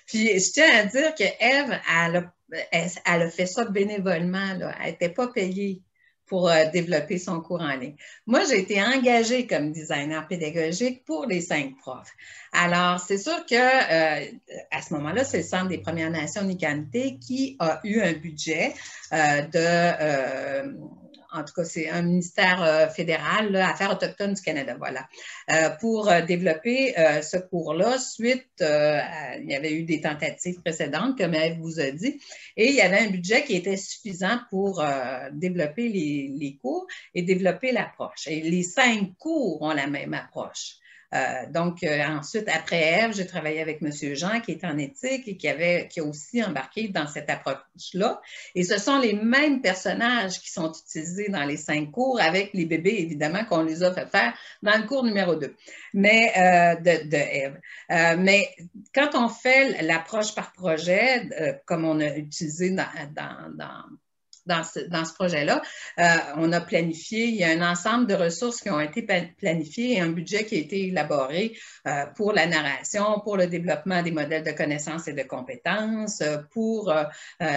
Puis je tiens à dire que Eve, elle a, fait ça bénévolement. Là. Elle n'était pas payée pour euh, développer son cours en ligne. Moi, j'ai été engagée comme designer pédagogique pour les cinq profs. Alors, c'est sûr que euh, à ce moment-là, c'est le Centre des Premières Nations Nicanité qui a eu un budget euh, de en tout cas, c'est un ministère euh, fédéral, Affaires autochtones du Canada, voilà, euh, pour euh, développer ce cours-là suite, il y avait eu des tentatives précédentes, comme elle vous a dit, et il y avait un budget qui était suffisant pour développer les, cours et développer l'approche. Et les cinq cours ont la même approche. Euh, donc, euh, ensuite, après Eve, j'ai travaillé avec M. Jean, qui est en éthique et qui, avait, qui a aussi embarqué dans cette approche-là. Et ce sont les mêmes personnages qui sont utilisés dans les cinq cours, avec les bébés, évidemment, qu'on les a fait faire dans le cours numéro 2 mais, euh, de, de mais quand on fait l'approche par projet, comme on a utilisé dans dans ce, dans ce projet-là. Euh, on a planifié, il y a un ensemble de ressources qui ont été planifiées et un budget qui a été élaboré euh, pour la narration, pour le développement des modèles de connaissances et de compétences, euh, pour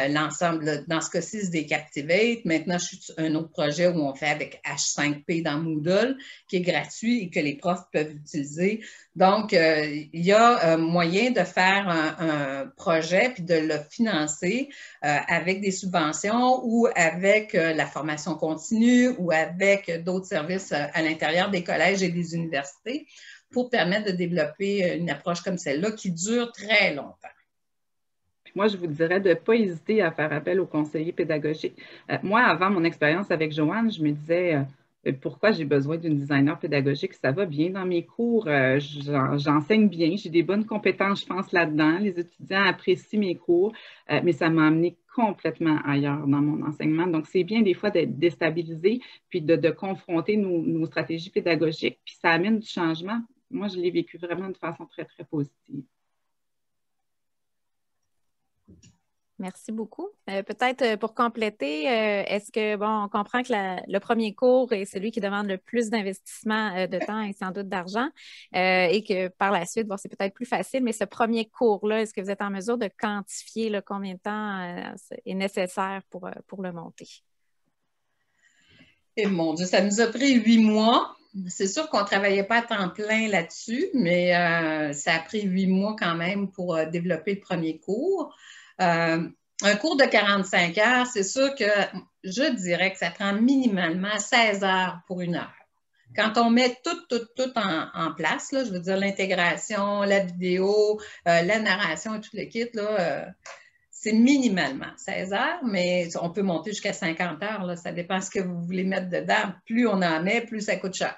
l'ensemble, dans ce cas-ci, des Captivate. Maintenant, je suis un autre projet où on fait avec H5P dans Moodle, qui est gratuit et que les profs peuvent utiliser donc, il y a moyen de faire un, projet puis de le financer avec des subventions ou avec la formation continue ou avec d'autres services à l'intérieur des collèges et des universités pour permettre de développer une approche comme celle-là qui dure très longtemps. Moi, je vous dirais de ne pas hésiter à faire appel aux conseillers pédagogiques. moi, avant mon expérience avec Joanne, je me disais, euh, pourquoi j'ai besoin d'une designer pédagogique? Ça va bien dans mes cours, euh, j'enseigne bien, j'ai des bonnes compétences, je pense, là-dedans. Les étudiants apprécient mes cours, euh, mais ça m'a amené complètement ailleurs dans mon enseignement. Donc, c'est bien des fois d'être déstabilisé, puis de, confronter nos, nos, stratégies pédagogiques, puis ça amène du changement. Moi, je l'ai vécu vraiment de façon très, très positive. Merci beaucoup. Euh, peut-être euh, pour compléter, euh, est-ce que, bon, on comprend que le premier cours est celui qui demande le plus d'investissement de temps et sans doute d'argent et que par la suite, bon, c'est peut-être plus facile, mais ce premier cours-là, est-ce que vous êtes en mesure de quantifier le combien de temps est nécessaire pour, pour le monter? Et eh, mon Dieu, ça nous a pris huit mois. C'est sûr qu'on ne travaillait pas à temps plein là-dessus, mais ça a pris huit mois quand même pour développer le premier cours. Euh, un cours de 45 heures, c'est sûr que je dirais que ça prend minimalement 16 heures pour une heure. Quand on met tout, tout, tout en, place, là, je veux dire l'intégration, la vidéo, euh, la narration et tout le kit, là, euh, c'est minimalement 16 heures, mais on peut monter jusqu'à 50 heures. Là, ça dépend ce que vous voulez mettre dedans. Plus on en met, plus ça coûte cher.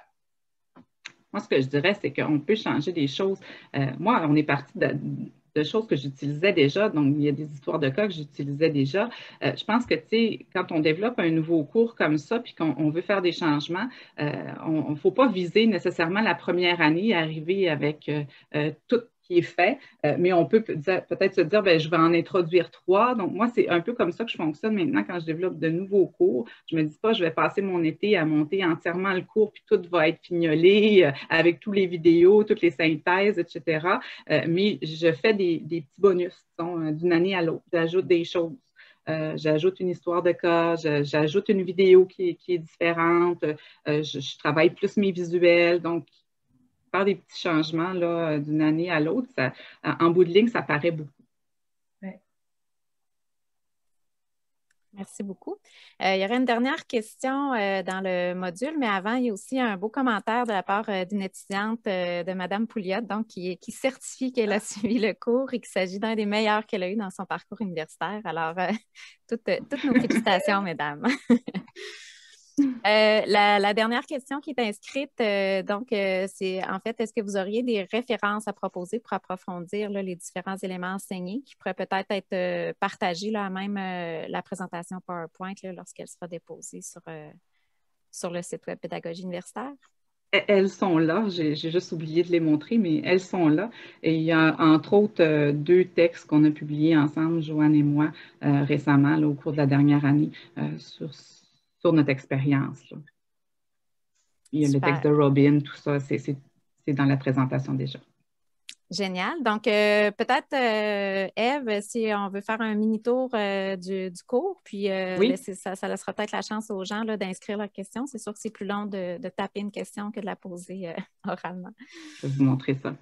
Moi, ce que je dirais, c'est qu'on peut changer des choses. moi, on est parti de, de choses que j'utilisais déjà. Donc, il y a des histoires de cas que j'utilisais déjà. Euh, je pense que, tu sais, quand on développe un nouveau cours comme ça, puis qu'on veut faire des changements, euh, on ne faut pas viser nécessairement la première année, arriver avec euh, tout qui est fait, euh, mais on peut peut-être se dire, ben, je vais en introduire trois. Donc, moi, c'est un peu comme ça que je fonctionne maintenant quand je développe de nouveaux cours. Je me dis pas, je vais passer mon été à monter entièrement le cours, puis tout va être fignolé euh, avec tous les vidéos, toutes les synthèses, etc. Euh, mais je fais des, petits bonus d'une année à l'autre. J'ajoute des choses. j'ajoute une histoire de cas, j'ajoute une vidéo qui, est différente, je, travaille plus mes visuels. Donc, faire des petits changements là, d'une année à l'autre, en bout de ligne, ça paraît beaucoup. Merci beaucoup. Euh, il y aurait une dernière question euh, dans le module, mais avant, il y a aussi un beau commentaire de la part euh, d'une étudiante de Mme Pouliot, donc qui, qui certifie qu'elle a [laughs] suivi le cours et qu'il s'agit d'un des meilleurs qu'elle a eu dans son parcours universitaire. Alors, [laughs] toutes, toutes nos félicitations, [laughs] mesdames. Euh, la, dernière question qui est inscrite, euh, donc, euh, c'est en fait, est-ce que vous auriez des références à proposer pour approfondir les différents éléments enseignés qui pourraient peut-être être, partagés là, même la présentation PowerPoint lorsqu'elle sera déposée sur, sur le site web Pédagogie universitaire? E-, elles sont là, j'ai juste oublié de les montrer, mais elles sont là. Et il y a entre autres deux textes qu'on a publiés ensemble, Joanne et moi, récemment, au cours de la dernière année, sur sur notre expérience. Il y a le texte de Robin, tout ça, c'est dans la présentation déjà. Génial. Donc, euh, peut-être, euh, Eve, si on veut faire un mini-tour euh, du, cours, puis ça, laissera peut-être la chance aux gens d'inscrire leurs questions. C'est sûr que c'est plus long de, taper une question que de la poser [laughs] oralement. Je vais vous montrer ça.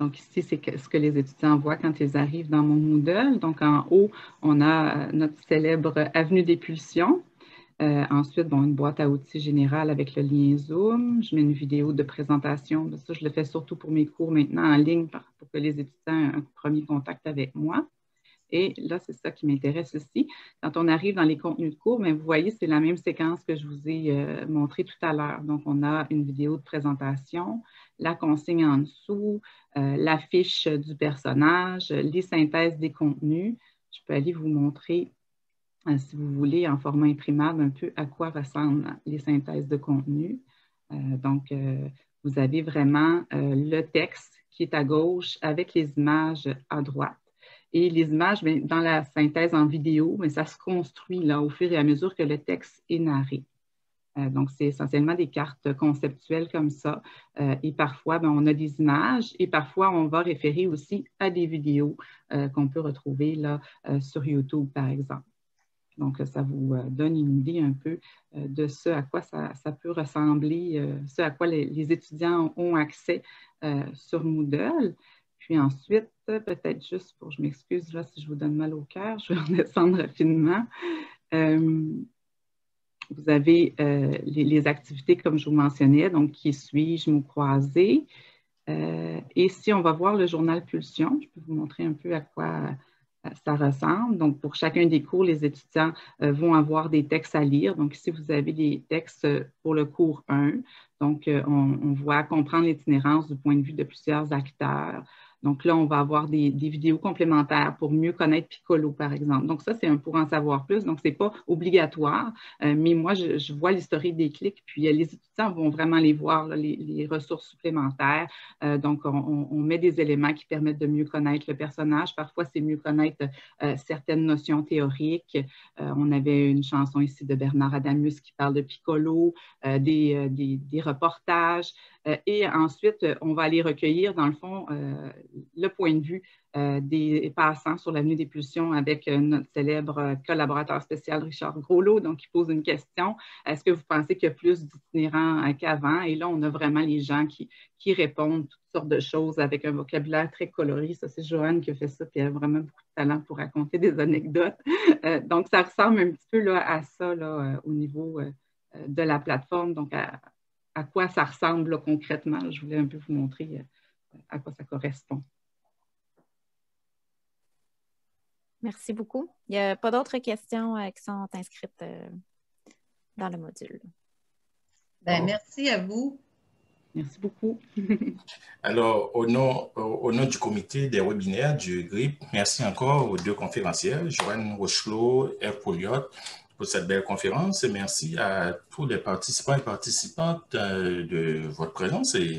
Donc, ici, c'est ce que les étudiants voient quand ils arrivent dans mon Moodle. Donc, en haut, on a notre célèbre Avenue des Pulsions. Euh, ensuite, bon, une boîte à outils générale avec le lien Zoom. Je mets une vidéo de présentation. Ça, je le fais surtout pour mes cours maintenant en ligne pour que les étudiants aient un premier contact avec moi. Et là, c'est ça qui m'intéresse aussi. Quand on arrive dans les contenus de cours, mais vous voyez, c'est la même séquence que je vous ai euh, montré tout à l'heure. Donc, on a une vidéo de présentation, la consigne en dessous, euh, l'affiche du personnage, les synthèses des contenus. Je peux aller vous montrer si vous voulez, en format imprimable, un peu à quoi ressemblent les synthèses de contenu. Euh, donc, euh, vous avez vraiment le texte qui est à gauche avec les images à droite. Et les images, ben, dans la synthèse en vidéo, ben, ça se construit là, au fur et à mesure que le texte est narré. donc, c'est essentiellement des cartes conceptuelles comme ça. et parfois, ben, on a des images et parfois, on va référer aussi à des vidéos qu'on peut retrouver là, sur YouTube, par exemple. Donc, ça vous euh, donne une idée un peu euh, de ce à quoi ça, peut ressembler, euh, ce à quoi les, étudiants ont accès sur Moodle. Puis ensuite, peut-être juste pour, je m'excuse là si je vous donne mal au cœur, je vais en descendre rapidement. vous avez les, activités, comme je vous mentionnais, donc qui suis-je, mots croisés. et si on va voir le journal Pulsion, je peux vous montrer un peu à quoi ça ressemble. Donc, pour chacun des cours, les étudiants euh, vont avoir des textes à lire. Donc, ici, vous avez des textes pour le cours 1. Donc, euh, on voit comprendre l'itinérance du point de vue de plusieurs acteurs, donc là, on va avoir des, vidéos complémentaires pour mieux connaître Piccolo, par exemple. Donc ça, c'est un pour en savoir plus. Donc, ce n'est pas obligatoire, euh, mais moi, je, vois l'historique des clics, puis euh, les étudiants vont vraiment les voir, les, ressources supplémentaires. Euh, donc, on, met des éléments qui permettent de mieux connaître le personnage. Parfois, c'est mieux connaître certaines notions théoriques. on avait une chanson ici de Bernard Adamus qui parle de Piccolo, des, des, reportages. Et ensuite, on va aller recueillir, dans le fond, le point de vue euh, des passants sur l'avenue des Pulsions avec euh, notre célèbre euh, collaborateur spécial Richard Groslot. Donc, il pose une question. Est-ce que vous pensez qu'il y a plus d'itinérants qu'avant? Et là, on a vraiment les gens qui, qui, répondent toutes sortes de choses avec un vocabulaire très coloré. Ça, c'est Joanne qui a fait ça, puis elle a vraiment beaucoup de talent pour raconter des anecdotes. donc, ça ressemble un petit peu là, à ça là, au niveau de la plateforme. Donc, à, à quoi ça ressemble concrètement. Je voulais un peu vous montrer à quoi ça correspond. Merci beaucoup. Il n'y a pas d'autres questions euh, qui sont inscrites euh, dans le module. Ben, merci à vous. Merci beaucoup. [laughs] Alors, au nom, au nom du comité des webinaires du GRIP, merci encore aux deux conférencières, Joanne Rochelot et Poliot, pour cette belle conférence. Et merci à tous les participants et participantes euh, de votre présence et